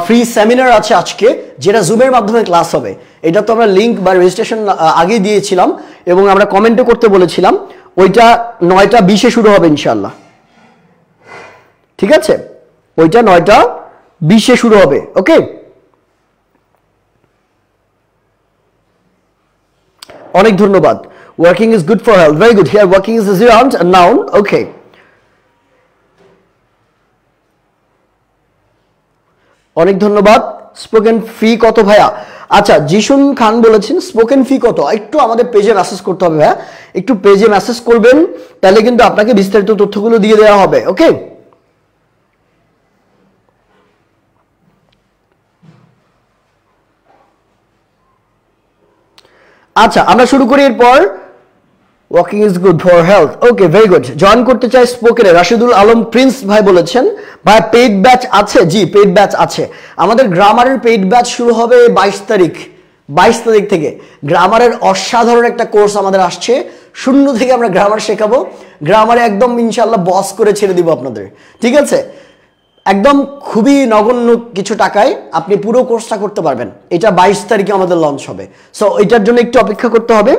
ফ্রি সেমিনার আছে আজকে, যেটা জুমের মাধ্যমে ক্লাস হবে। এটা তো আমরা লিঙ্ক বা রেজিস্ট্রেশন আগে দিয়েছিলাম এবং আমরা কমেন্টও করতে বলেছিলাম। ওইটা নয়টা বিশে শুরু হবে ইনশাল্লাহ ঠিক আছে? ওইটা নয়টা বিশে শুরু হবে ওকে অনেক ধন্যবাদ। Working is good for health very good here working is gerund noun okay অনেক ধন্যবাদ। স্পোকেন ফি কত ভাইয়া? আচ্ছা জিশুন খান বলেছেন স্পোকেন ফি কত? একটু আমাদের পেজে মেসেজ করতে হবে ভাইয়া একটু পেজে মেসেজ করবেন, তাহলে কিন্তু আপনাকে বিস্তারিত তথ্যগুলো দিয়ে দেওয়া হবে, ওকে? আচ্ছা আমরা শুরু করি এরপর। Walking is good for health okay very good join করতে চাই স্পোকেনে রাশিদুল আলম প্রিন্স ভাই বলেছেন, ভাই পেইড ব্যাচ আছে? জি পেইড ব্যাচ আছে। আমাদের গ্রামারের পেইড ব্যাচ শুরু হবে বাইশ তারিখ। বাইশ তারিখ থেকে। গ্রামারের অসাধারণ একটা কোর্স আমাদের আসছে। শূন্য থেকে আমরা গ্রামার শেখাবো। গ্রামারে একদম ইনশাল্লাহ বস করে ছেড়ে দিব আপনাদের। ঠিক আছে? একদম খুবই নগণ্য কিছু টাকায় আপনি পুরো কোর্সটা করতে পারবেন। এটা বাইশ তারিখে আমাদের লঞ্চ হবে। সো এটার জন্য একটু অপেক্ষা করতে হবে।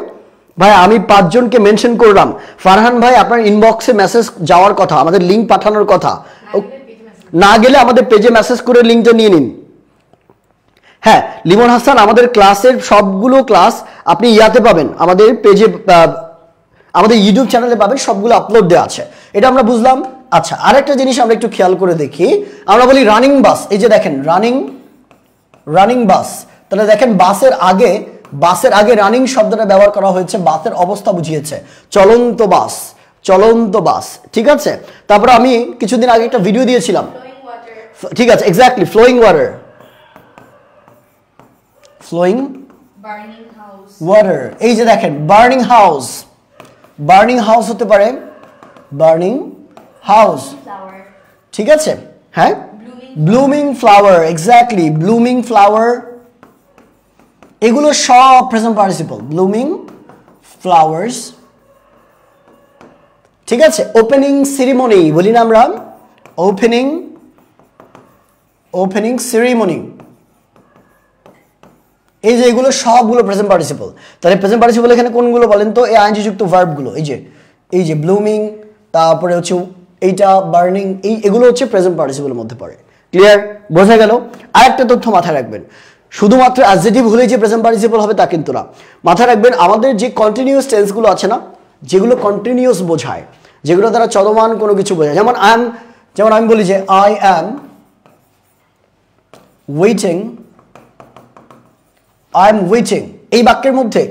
ভাই আমি পাঁচজনকে মেনশন করলাম। ফারহান ভাই আপনার ইনবক্সে মেসেজ যাওয়ার কথা আমাদের লিঙ্ক পাঠানোর কথা। না গেলে আমাদের পেজে মেসেজ করে লিঙ্কটা নিয়ে নিন। হ্যাঁ লিমন হাসান আমাদের ক্লাসের সবগুলো ক্লাস আপনি ইয়াতে পাবেন। আমাদের পেজে আমাদের ইউটিউব চ্যানেলে পাবেন সবগুলো আপলোড দেওয়া আছে। এটা আমরা বুঝলাম। আচ্ছা আরেকটা জিনিস আমরা একটু খেয়াল করে দেখি। আমরা বলি রানিং বাস এই যে দেখেন রানিং রানিং বাস তাহলে দেখেন বাসের আগে বাসের আগে রানিং শব্দটা ব্যবহার করা হয়েছে বাসের অবস্থা বুঝিয়েছে। চলন্ত বাস চলন্ত বাস ঠিক আছে? তারপর আমি কিছুদিন আগে একটা ভিডিও দিয়েছিলাম। ঠিক আছে exactly flowing water flowing water এই যে দেখেন বার্নিং হাউস বার্নিং হাউস হতে পারে বার্নিং হাউস ঠিক আছে? হ্যাঁ? Blooming flower exactly blooming flower এগুলো সব প্রেজেন্ট পার্টিসিপল ব্লুমিং ফ্লাওয়ার্স ঠিক আছে? ওপেনিং সেরিমনি বলি না আমরা। ওপেনিং ওপেনিং সেরিমনি এই যে এগুলো সবগুলো প্রেজেন্ট পার্টিসিপল তাহলে প্রেজেন্ট পার্টিসিপল এখানে কোনগুলো বলেন তো? এই আইনজি যুক্ত ভার্বগুলো এই যে এই যে ব্লুমিং তারপরে হচ্ছে এইটা বার্নিং এই এগুলো হচ্ছে প্রেজেন্ট পার্টিসিপলের মধ্যে পড়ে। ক্লিয়ার বোঝা গেল? আরেকটা তথ্য মাথায় রাখবেন। শুধুমাত্র অ্যাডজেটিভ হলেই যে প্রেজেন্ট পার্টিসিপল হবে তা কিন্তু না। মাথায় রাখবেন, আমাদের যে কন্টিনিউয়াস টেন্সগুলো আছে না, যেগুলো কন্টিনিউয়াস বোঝায়, যেগুলো দ্বারা চলমান কোনো কিছু বোঝায়, যেমন আই এম যেমন আমি বলি যে I am waiting I am waiting এই বাক্যের মধ্যে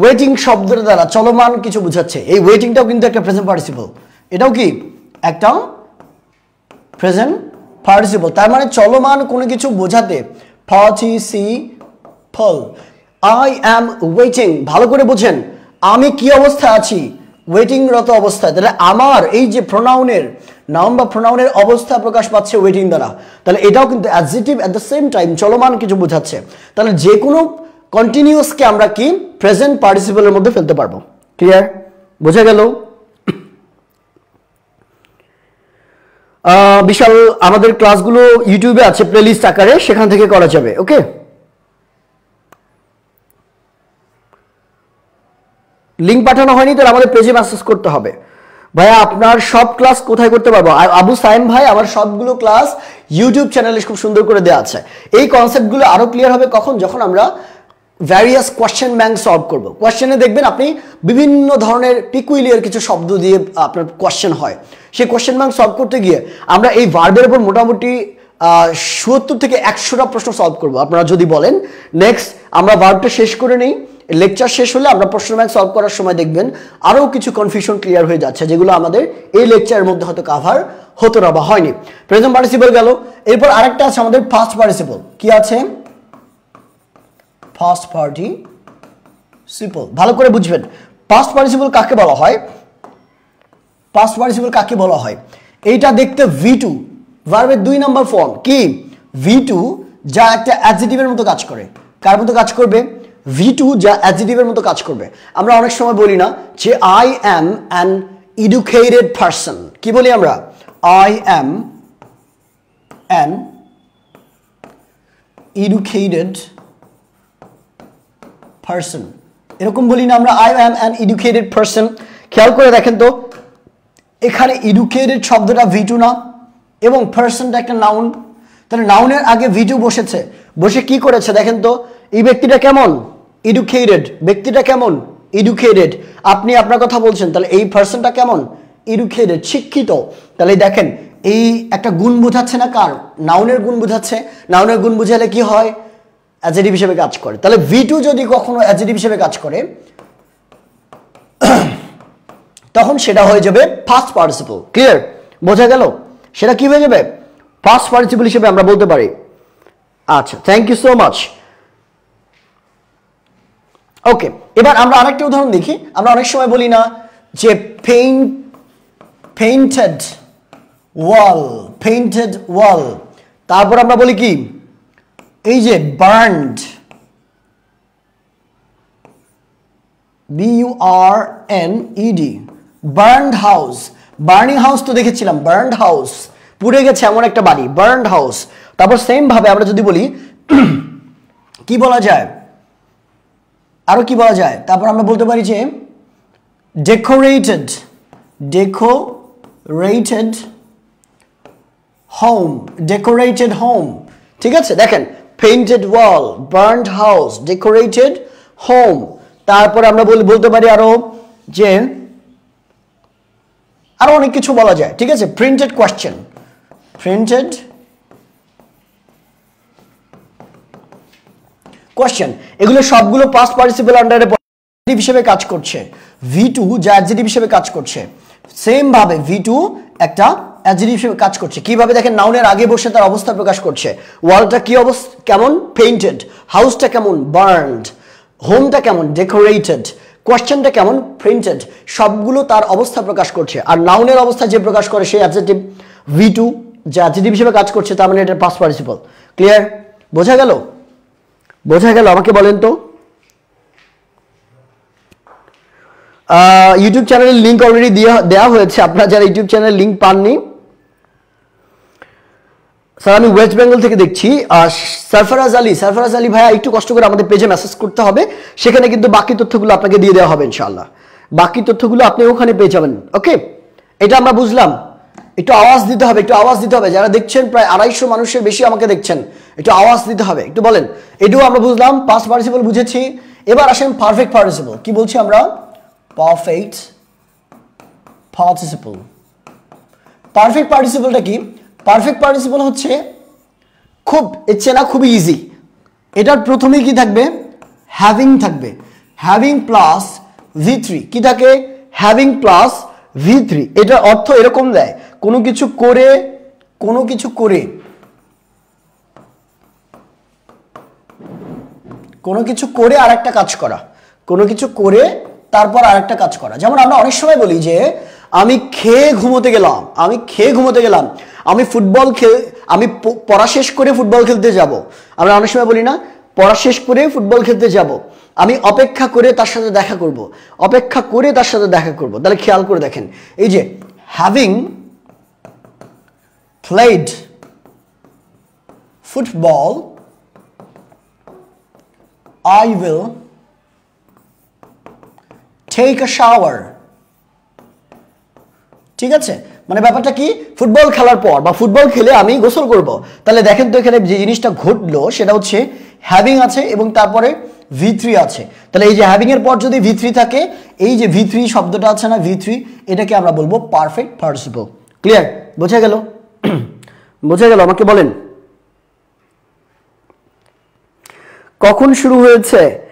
ওয়েটিং শব্দের দ্বারা চলমান কিছু বোঝাচ্ছে। এই ওয়েটিংটাও কিন্তু একটা প্রেজেন্ট পার্টিসিপল এটাও কি? একটা প্রেজেন্ট পার্টিসিপল তার মানে চলমান কোনো কিছু বোঝাতে ফল আই অ্যাম ওয়েটিং ভালো করে বোঝেন। আমি কি অবস্থায় আছি? ওয়েটিংরত অবস্থায়। তাহলে আমার এই যে প্রোনাউনের নাউন বা প্রোনাউনের অবস্থা প্রকাশ পাচ্ছে ওয়েটিং দ্বারা। তাহলে এটাও কিন্তু adjective at the same time চলমান কিছু বোঝাচ্ছে। তাহলে যে কোনো কন্টিনিউয়াসকে আমরা কি প্রেজেন্ট পার্টিসিপলের মধ্যে ফেলতে পারব। ক্লিয়ার বোঝা গেল? বিশাল আমাদের ক্লাসগুলো ইউটিউবে আছে প্লেলিস্ট আকারে, সেখান থেকে করা যাবে ওকে লিঙ্ক পাঠানো হয়নি, তাহলে আমাদের পেজে মেসেজ করতে হবে। ভাইয়া, আপনার সব ক্লাস কোথায় করতে পারব? আবু সাইম ভাই, আমার সবগুলো ক্লাস ইউটিউব চ্যানেলে খুব সুন্দর করে দেওয়া আছে। এই কনসেপ্টগুলো আরও ক্লিয়ার হবে কখন? যখন আমরা ভ্যারিয়াস কোয়েশ্চেন ব্যাংক সলভ করব। কোয়েশ্চেনে দেখবেন আপনি বিভিন্ন ধরনের পিকুইলিয়ার কিছু শব্দ দিয়ে আপনার কোয়েশ্চেন হয়। সেই কোয়েশ্চেন ব্যাংক সলভ করতে গিয়ে আমরা এই ভার্বের উপর মোটামুটি সত্তর থেকে একশোটা প্রশ্ন সলভ করব। আপনারা যদি বলেন নেক্সট আমরা ভার্বটা শেষ করে নিই। লেকচার শেষ হলে আমরা প্রশ্ন ব্যাংক সলভ করার সময় দেখবেন আরও কিছু কনফিউশন ক্লিয়ার হয়ে যাচ্ছে, যেগুলো আমাদের এই লেকচারের মধ্যে হয়তো কাভার হতো না বা হয়নি। প্রেজেন্ট পার্টিসিপল গেল। এরপর আরেকটা আছে আমাদের ফার্স্ট পার্টিসিপল কি আছে? ফার্স্ট সিপল ভালো করে বুঝবেন। পাস্ট পার্টিসিপল কাকে বলা হয়? পাস্ট পার্টিসিপল কাকে বলা হয়? এইটা দেখতে ভি টু ভার্বের দুই নাম্বার ফর্ম কি? ভি টু যা একটা অ্যাডজেটিভের মতো কাজ করে। কার মতো কাজ করবে? ভি টু যা অ্যাডজেটিভের মতো কাজ করবে। আমরা অনেক সময় বলি না যে I am an educated person কি বলি আমরা? I am an educated person এরকম বলি না আমরা I am an educated person খেয়াল করে দেখেন তো, এখানে এডুকেটেড শব্দটা ভিটু না, এবং পার্সনটা একটা নাউন তাহলে নাউনের আগে ভিটু বসেছে, বসে কি করেছে দেখেন তো, এই ব্যক্তিটা কেমন? এডুকেটেড ব্যক্তিটা কেমন? এডুকেটেড আপনি আপনার কথা বলছেন, তাহলে এই পার্সনটা কেমন? এডুকেটেড শিক্ষিত। তাহলে দেখেন, এই একটা গুণ বোঝাচ্ছে না কার? নাউনের গুণ বোঝাচ্ছে। নাউনের গুণ বোঝালে কি হয়? অ্যাজেটিভ হিসেবে কাজ করে। তাহলে ভি টু যদি কখনো অ্যাজেটিভ হিসেবে কাজ করে, তখন সেটা হয়ে যাবে ফার্স্ট পার্টিসিপল ক্লিয়ার বোঝা গেল? সেটা কি হয়ে যাবে? ফার্স্ট পার্টিসিপল হিসেবে আমরা বলতে পারি। আচ্ছা thank you so much okay এবার আমরা আরেকটা উদাহরণ দেখি। আমরা অনেক সময় বলি না যে paint painted wall painted wall তারপর আমরা বলি কি? এই যে burned B U R N ED burned house burning house তো দেখেছিলাম বার্নড হাউস পুড়ে গেছে এমন একটা বাড়ি বার্নড হাউস তারপর সেম ভাবে আমরা যদি বলি, কি বলা যায়? আরও কি বলা যায়? তারপর আমরা বলতে পারি যে decorated decorated home decorated home ঠিক আছে? দেখেন painted wall burned house decorated home তারপর আমরা বল- বলতে পারি আরও যে, আরও অনেক কিছু বলা যায়, ঠিক আছে? প্রিন্টেড কোয়েশ্চেন প্রিন্টেড কোয়েশ্চেন এগুলো সবগুলো পাস্ট পার্টিসিপল আন্ডারে হিসেবে কাজ করছে। ভি টু যা হিসেবে কাজ করছে। সেম ভাবে ভি টু একটা অ্যাডজেটিভ হিসেবে কাজ করছে। কীভাবে দেখেন নাউনের আগে বসে তার অবস্থা প্রকাশ করছে? ওয়ালটা কি অবস্থা? কেমন? পেইন্টেড হাউসটা কেমন? বার্নড হোমটা কেমন? ডেকোরেটেড কোয়েশ্চেনটা কেমন? প্রিন্টেড সবগুলো তার অবস্থা প্রকাশ করছে। আর নাউনের অবস্থা যে প্রকাশ করে সেই অ্যাডজেটিভ ভি টু যে অ্যাডজেটিভ হিসেবে কাজ করছে, তার মানে এটা পাস পার্টিসিপল ক্লিয়ার বোঝা গেল? বোঝা গেল? আমাকে বলেন তো। ইউটিউব চ্যানেলের লিঙ্ক অলরেডি দেওয়া হয়েছে। আপনারা যারা ইউটিউব চ্যানেলের লিঙ্ক পাননি স্যার, আমি ওয়েস্ট বেঙ্গল থেকে দেখছি। সারফরাজ আলী সারফরাজ আলী ভাইয়া, একটু কষ্ট করে আমাদের পেজে মেসেজ করতে হবে। সেখানে কিন্তু বাকি তথ্যগুলো আপনাকে দিয়ে দেওয়া হবে, ইনশাআল্লাহ। বাকি তথ্যগুলো আপনি ওখানে পেয়ে যাবেন ওকে এটা আমরা বুঝলাম। একটু আওয়াজ দিতে হবে, একটু আওয়াজ দিতে হবে। যারা দেখছেন, প্রায় আড়াইশো মানুষের বেশি আমাকে দেখছেন, একটু আওয়াজ দিতে হবে। একটু বলেন, এটাও আমরা বুঝলাম পাস্ট পার্টিসিপল বুঝেছি। এবার আসেন পারফেক্ট পার্টিসিপল কি বলছি আমরা? পারফেক্ট পার্টিসিপল পারফেক্ট পার্টিসিপলটা কি? পারফেক্ট পার্টিসিপল হচ্ছে খুব, এর চেনা খুবই ইজি এটার প্রথমেই কি থাকবে? হ্যাভিং থাকবে। হ্যাভিং প্লাস ভি থ্রি কি থাকে? হ্যাভিং প্লাস ভি থ্রি এটার অর্থ এরকম দেয়, কোনো কিছু করে, কোনো কিছু করে, কোনো কিছু করে আর একটা কাজ করা, কোনো কিছু করে, তারপর আর একটা কাজ করা। যেমন আমরা অনেক সময় বলি যে আমি খেয়ে ঘুমোতে গেলাম, আমি খেয়ে ঘুমোতে গেলাম, আমি ফুটবল খেল, আমি পড়া শেষ করে ফুটবল খেলতে যাব। আমরা অনেক সময় বলি না, পড়া শেষ করে ফুটবল খেলতে যাব। আমি অপেক্ষা করে তার সাথে দেখা করব, অপেক্ষা করে তার সাথে দেখা করব। তাহলে খেয়াল করে দেখেন, এই যে having played football I will take a shower. ঠিক আছে? মানে ব্যাপারটা কি? ফুটবল খেলার পর বা ফুটবল খেলে আমি গোসল করব। তাহলে দেখেন তো এখানে যে জিনিসটা ঘটলো, সেটা হচ্ছে হ্যাভিং আছে এবং তারপরে ভি থ্রি আছে। তাহলে এই যে হ্যাভিং এর পর যদি ভি থ্রি থাকে, এই যে ভি থ্রি শব্দটা আছে না ভি থ্রি এটাকে আমরা বলব পারফেক্ট পার্টিসিপল ক্লিয়ার বোঝা গেল? বোঝা গেল? আমাকে বলেন। কখন শুরু হয়েছে?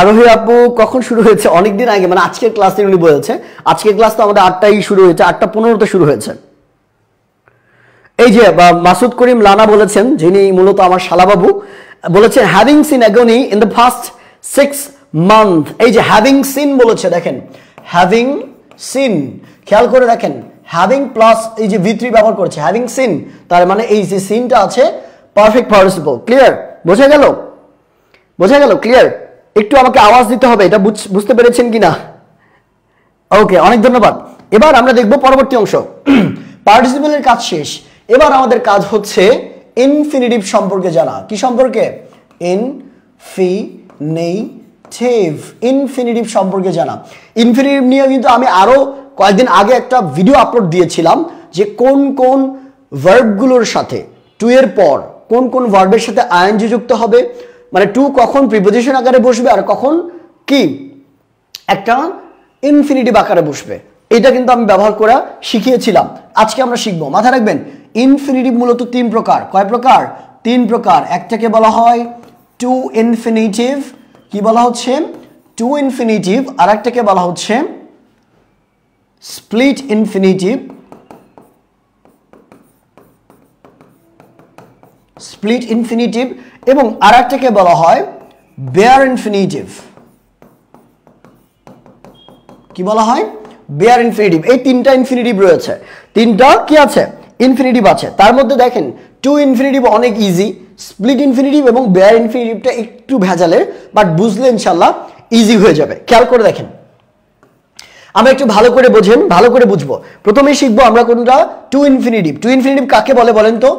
আরোহী আপু, কখন শুরু হয়েছে? অনেকদিন আগে মানে আজকের ক্লাসে উনি বলেছে। আজকের ক্লাস তো আমাদের আটটাই শুরু হয়েছে, আটটা পনেরোতে শুরু হয়েছে। এই যে মাসুদ করিম লানা বলেছেন, যিনি মূলত আমার শালাবাবু, বলেছেন having seen agony in the first six month এই যে হ্যাভিং সিন বলেছে, দেখেন। হ্যাভিং সিন খেয়াল করে দেখেন হ্যাভিং প্লাস এই যে ভিত্রি ব্যবহার করছে হ্যাভিং সিন তার মানে এই যে সিনটা আছে পারফেক্ট পার্টিসিপল ক্লিয়ার বোঝা গেল? বোঝা গেল ক্লিয়ার একটু আমাকে আওয়াজ দিতে হবে, এটা বুঝ- বুঝতে পেরেছেন কি না ওকে অনেক ধন্যবাদ। এবার আমরা দেখব পরবর্তী অংশ। পার্টিসিপেলের কাজ শেষ। এবার আমাদের কাজ হচ্ছে ইনফিনিটিভ সম্পর্কে জানা। কি সম্পর্কে? ইন ফি ইনফিনিটিভ ইনফিনিটিভ সম্পর্কে জানা। ইনফিনিটিভ নিয়ে কিন্তু আমি আরও কয়েকদিন আগে একটা ভিডিও আপলোড দিয়েছিলাম যে কোন কোন ভার্বগুলোর সাথে টু এর পর কোন কোন ভার্বের সাথে আইএনজি যুক্ত হবে মানে টু কখন প্রিপোজিশন আকারে বসবে আর কখন কি? একটা ইনফিনিটিভ আকারে বসবে। এটা কিন্তু আমি ব্যবহার করা শিখিয়েছিলাম। আজকে আমরা শিখব। মাথায় রাখবেন ইনফিনিটিভ মূলত তিন প্রকার। কয় প্রকার? তিন প্রকার। একটাকে বলা হয় টু ইনফিনিটিভ কি বলা হচ্ছে? টু ইনফিনিটিভ আর একটাকে বলা হচ্ছে স্প্লিট ইনফিনিটিভ স্প্লিট ইনফিনিটিভ এবং আর একটাকে বলা হয় বেয়ার ইনফিনিটিভ কি বলা হয়? বেয়ার ইনফিনিটিভ এই তিনটা ইনফিনিটিভ রয়েছে। তিনটা কি আছে? ইনফিনিটিভ আছে। তার মধ্যে দেখেন টু ইনফিনিটিভ অনেক ইজি স্প্লিট ইনফিনিটিভ এবং বেয়ার ইনফিনিটিভটা একটু ভেজালের বাট বুঝলে ইনশাল্লাহ ইজি হয়ে যাবে। খেয়াল করে দেখেন। আমরা একটু ভালো করে বোঝেন, ভালো করে বুঝব। প্রথমে শিখব আমরা কোনটা? টু ইনফিনিটিভ টু ইনফিনিটিভ কাকে বলে বলেন তো?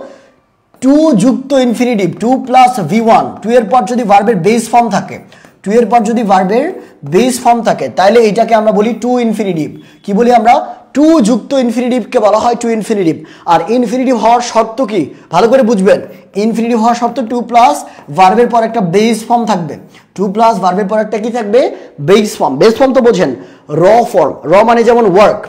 টু যুক্ত infinitive to plus V one to এর পর যদি ভার্বের বেস ফর্ম থাকে, টু এর পর যদি ভার্বের বেস ফর্ম থাকে তাহলে এটাকে আমরা বলি টু ইনফিনিটিভ কি বলি আমরা? টু যুক্ত ইনফিনিটিভকে বলা হয় টু ইনফিনিটিভ আর ইনফিনিটিভ হওয়ার শর্ত কি? ভালো করে বুঝবেন। ইনফিনিটিভ হওয়ার শর্ত টু প্লাস ভার্বের পর একটা বেস ফর্ম থাকবে। টু প্লাস ভার্বের পর একটা কি থাকবে? বেস ফর্ম বেস ফর্ম তো বোঝেন র ফর্ম র মানে যেমন ওয়ার্ক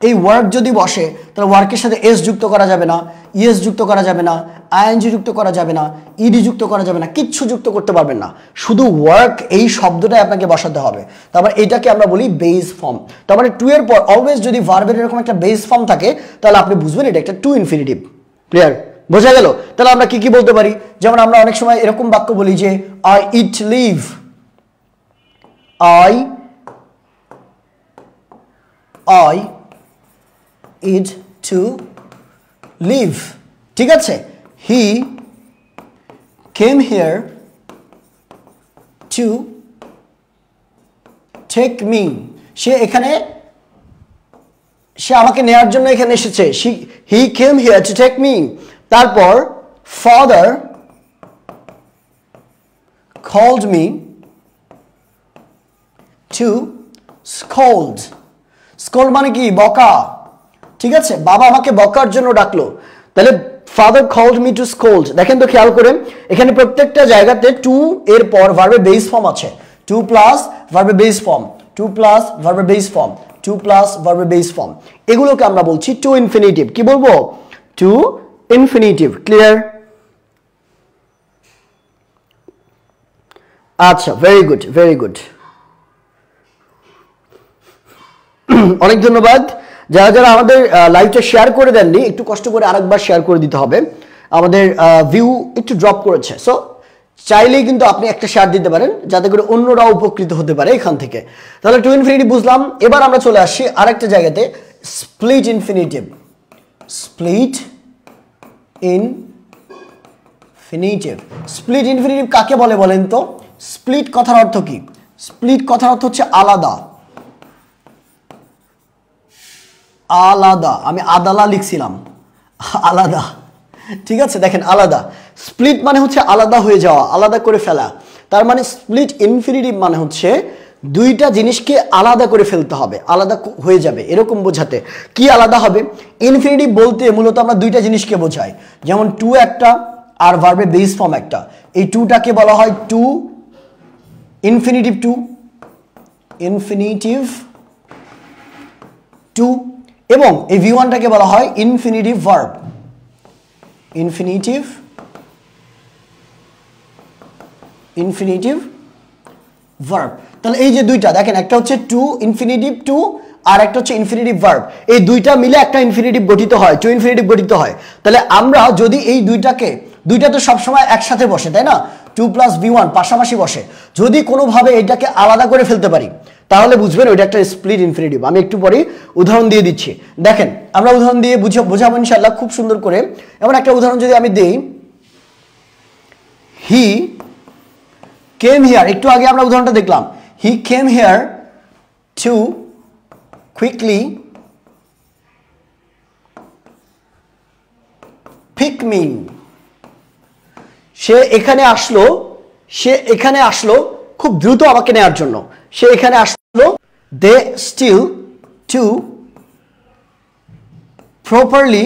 এই ওয়ার্ক যদি বসে, তাহলে ওয়ার্কের সাথে এস যুক্ত করা যাবে না ইএস যুক্ত করা যাবে না আইএনজি যুক্ত করা যাবে না ইডি যুক্ত করা যাবে না, কিচ্ছু যুক্ত করতে পারবেন না। শুধু ওয়ার্ক এই শব্দটাই আপনাকে বসাতে হবে। তারপর এটাকে আমরা বলি বেস ফর্ম তার মানে টু এর পর অলওয়েজ যদি ভার্বের এরকম একটা বেস ফর্ম থাকে, তাহলে আপনি বুঝবেন এটা একটা টু ইনফিনিটিভ ক্লিয়ার বোঝা গেল? তাহলে আমরা কি কি বলতে পারি? যেমন আমরা অনেক সময় এরকম বাক্য বলি যে I eat live I I eat to live ঠিক আছে? He came here to take me সে এখানে, সে আমাকে নেয়ার জন্য এখানে এসেছে। He came here to take me তারপর father called me to scold scold মানে কি? বকা। ঠিক আছে? বাবা আমাকে বকার জন্য ডাকলো। তাহলে father called me to scold দেখেন তো খেয়াল করে এখানে প্রত্যেকটা জায়গাতে টু এর পর ভার্বে বেস ফর্ম আছে। টু প্লাস ভার্বে বেস ফর্ম টু প্লাস ভার্বে বেস ফর্ম টু প্লাস ভার্বে বেস ফর্ম এগুলোকে আমরা বলছি টু ইনফিনিটিভ কি বলব? টু ইনফিনিটিভ ক্লিয়ার আচ্ছা ভেরি গুড ভেরি গুড অনেক ধন্যবাদ। যারা যারা আমাদের লাইভটা শেয়ার করে দেননি, একটু কষ্ট করে আরেকবার শেয়ার করে দিতে হবে। আমাদের ভিউ একটু ড্রপ করেছে। সো চাইলেই কিন্তু আপনি একটা শেয়ার দিতে পারেন, যাতে করে অন্যরাও উপকৃত হতে পারে এখান থেকে। তাহলে টু ইনফিনিটিভ বুঝলাম। এবার আমরা চলে আসছি আরেকটা জায়গাতে split infinitive split in infinitive split infinitive কাকে বলে বলেন তো? স্প্লিট কথার অর্থ কি? স্প্লিট কথার অর্থ হচ্ছে আলাদা। আলাদা, আমি আদালা লিখছিলাম। আলাদা। ঠিক আছে, দেখেন, আলাদা। স্প্লিট মানে হচ্ছে আলাদা হয়ে যাওয়া, আলাদা করে ফেলা। তার মানে স্প্লিট ইনফিনিটিভ মানে হচ্ছে দুইটা জিনিসকে আলাদা করে ফেলতে হবে, আলাদা হয়ে যাবে, এরকম বোঝাতে। কি আলাদা হবে? ইনফিনিটিভ বলতে মূলত আমরা দুইটা জিনিসকে বোঝাই। যেমন টু একটা, আর ভার্বে বেস ফর্ম একটা। এই টুটাকে বলা হয় to infinitive to infinitive to এবং এই ভি ওয়ানটাকে বলা হয় infinitive verb infinitive infinitive verb তাহলে এই যে দুইটা, দেখেন, একটা হচ্ছে টু ইনফিনিটিভ টু আর একটা হচ্ছে ইনফিনিটিভ ভার্ব এই দুইটা মিলে একটা ইনফিনিটিভ গঠিত হয় টু ইনফিনিটিভ গঠিত হয়। তাহলে আমরা যদি এই দুইটাকে, দুইটা তো সবসময় একসাথে বসে, তাই না? টু প্লাস বি ওয়ান পাশাপাশি বসে। যদি কোনোভাবে এটাকে আলাদা করে ফেলতে পারি, তাহলে বুঝবেন ওইটা একটা স্প্লিট ইনফিনিটিভ আমি একটু পরে উদাহরণ দিয়ে দিচ্ছি। দেখেন, আমরা উদাহরণ দিয়ে বুঝে বোঝাবো ইনশাল্লাহ খুব সুন্দর করে। এমন একটা উদাহরণ যদি আমি দিই হি কেম হিয়ার একটু আগে আমরা উদাহরণটা দেখলাম। He came here to quickly pick mean সে এখানে আসলো, সে এখানে আসলো খুব দ্রুত আমাকে নেওয়ার জন্য। সে এখানে আসলো, they still to properly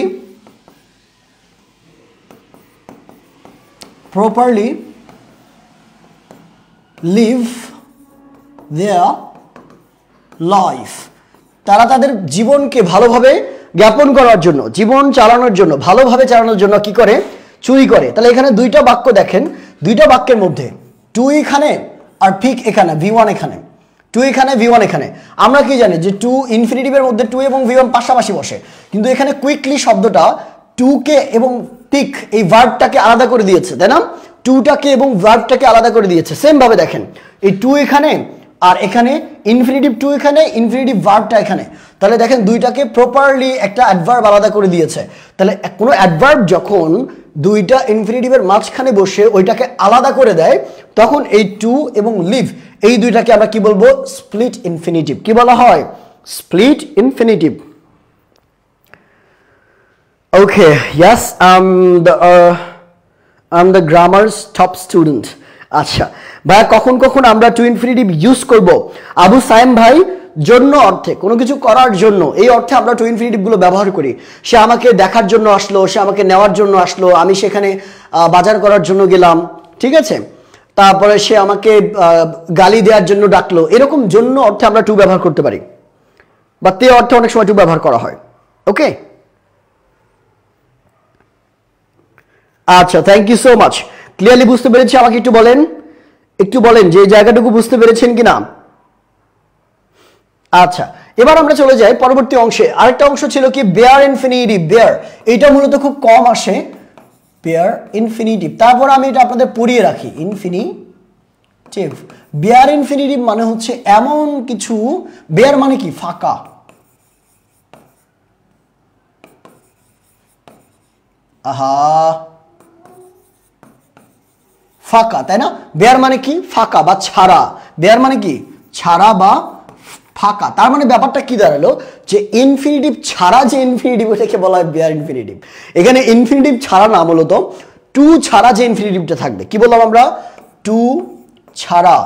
properly live their life. তারা তাদের জীবনকে ভালোভাবে জ্ঞাপন করার জন্য, জীবন চালানোর জন্য, ভালোভাবে চালানোর জন্য কি করে? চুরি করে। তাহলে এখানে দুইটা বাক্য দেখেন। দুইটা বাক্যের মধ্যে টু এখানে আর ঠিক এখানে, ভি ওয়ান এখানে। টু এখানে, ভি ওয়ান এখানে। আমরা কি জানি যে টু ইনফিনিটিভের মধ্যে টু এবং ভি ওয়ান পাশাপাশি বসে। কিন্তু এখানে কুইকলি শব্দটা টুকে এবং পিক এই ভার্বটাকে আলাদা করে দিয়েছে, তাই না? টুটাকে এবং ভার্বটাকে আলাদা করে দিয়েছে। সেম ভাবে দেখেন। এই টু এখানে আর এখানে, ইনফিনিটিভ টু এখানে, ইনফিনিটিভ ভার্বটা এখানে। তাহলে দেখেন দুইটাকে প্রপারলি একটা অ্যাডভার্ব আলাদা করে দিয়েছে। তাহলে কোনো অ্যাডভার্ব যখন দুইটা ইনফিনিটিভের মাঝখানে বসে ওইটাকে আলাদা করে দেয়, তখন এই টু এবং লিভ এই দুইটাকে আমরা কি বলব? স্প্লিট ইনফিনিটিভ কি বলা হয়? Split infinitive okay yes um the um the grammar's top student. আচ্ছা ভাইয়া কখন কখন আমরা টু ইনফিনিটিভ ইউজ করব? আবু সাইম ভাই, জন্য অর্থে, কোনো কিছু করার জন্য, এই অর্থে আমরা টু ইনফিনিটিভগুলো ব্যবহার করি। সে আমাকে দেখার জন্য আসলো, সে আমাকে নেওয়ার জন্য আসলো, আমি সেখানে বাজার করার জন্য গেলাম, ঠিক আছে? তারপরে সে আমাকে গালি দেওয়ার জন্য ডাকলো, এরকম জন্য অর্থে আমরা টু ব্যবহার করতে পারি। বা তে অর্থে অনেক সময় টু ব্যবহার করা হয় ওকে আচ্ছা thank you so much clearly বুঝতে পেরেছি, আমাকে একটু বলেন। একটু বলেন যে জায়গাটুকু বুঝতে পেরেছেন কিনা? আচ্ছা এবার আমরা চলে যাই পরবর্তী অংশে। আরেকটা অংশ ছিল কি? বেয়ার ইনফিনিটিভ বেয়ার এটা মূলত খুব কম আসে। বেয়ার ইনফিনিটিভ তারপর আমি এটা আপনাদের পড়িয়ে রাখি। ইনফিনিটিভ বেয়ার ইনফিনিটিভ মানে হচ্ছে এমন কিছু। বেয়ার মানে কি? ফাঁকা। আহা! ফাঁকা, তাই না? বেয়ার মানে কি? ফাঁকা বা ছাড়া। বেয়ার মানে কি? ছাড়া বা ফাঁকা। তার মানে ব্যাপারটা কি দাঁড়াল? যে ইনফিনিটিভ ছাড়া যে ইনফিনিটিভ ওটাকে বলা হয় বেয়ার ইনফিনিটিভ এখানে ইনফিনিটিভ ছাড়া না মূলত, টু ছাড়া যে ইনফিনিটিভটা থাকবে, কি বললাম আমরা? টু ছাড়া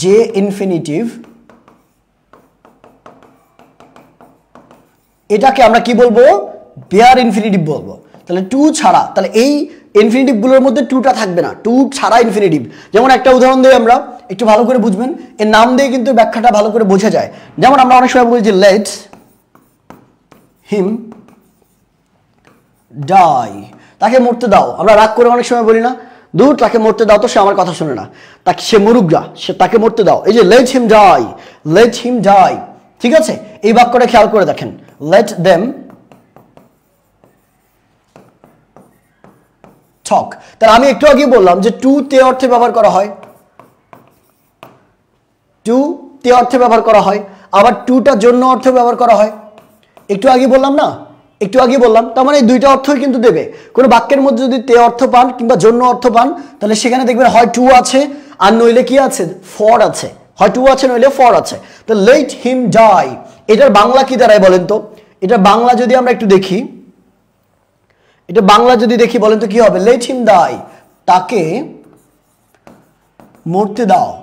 যে ইনফিনিটিভ এটাকে আমরা কি বলব? বেয়ার ইনফিনিটিভ বলব। তাহলে টু ছাড়া, তাহলে এই ইনফিনিটিভগুলোর মধ্যে টুটা থাকবে না। টু ছাড়া ইনফিনিটিভ যেমন একটা উদাহরণ দিই আমরা, একটু ভালো করে বুঝবেন। এর নাম দিয়ে কিন্তু ব্যাখ্যাটা ভালো করে বোঝা যায়। যেমন আমরা অনেক সময় বলি যে লেট হিম ডাই তাকে মরতে দাও। আমরা রাগ করে অনেক সময় বলি না, দূর, তাকে মরতে দাও তো, সে আমার কথা শুনে না। তাকে সে মরুকরা সে তাকে মরতে দাও। এই যে let him die let him die ঠিক আছে? এই বাক্যটা খেয়াল করে দেখেন। লেট দেম ঠক তাহলে আমি একটু আগে বললাম যে টু তে অর্থে ব্যবহার করা হয়। টু তে অর্থে ব্যবহার করা হয়, আবার টুটা জন্য অর্থে ব্যবহার করা হয়। একটু আগে বললাম না? একটু আগে বললাম, তার মানে এই দুইটা অর্থই কিন্তু দেবে। কোনো বাক্যের মধ্যে যদি তে অর্থ পান কিংবা জন্য অর্থ পান, তাহলে সেখানে দেখবেন হয় টু আছে, আর নইলে কি আছে? ফর আছে। হয় টু আছে, নইলে ফর আছে। তো লেট হিম ডাই এটার বাংলা কি দাঁড়ায় বলেন তো? এটা বাংলা যদি আমরা একটু দেখি এটা বাংলা যদি দেখি বলেন তো কি হবে? লেট হিম দাই। তাকে মরতে দাও।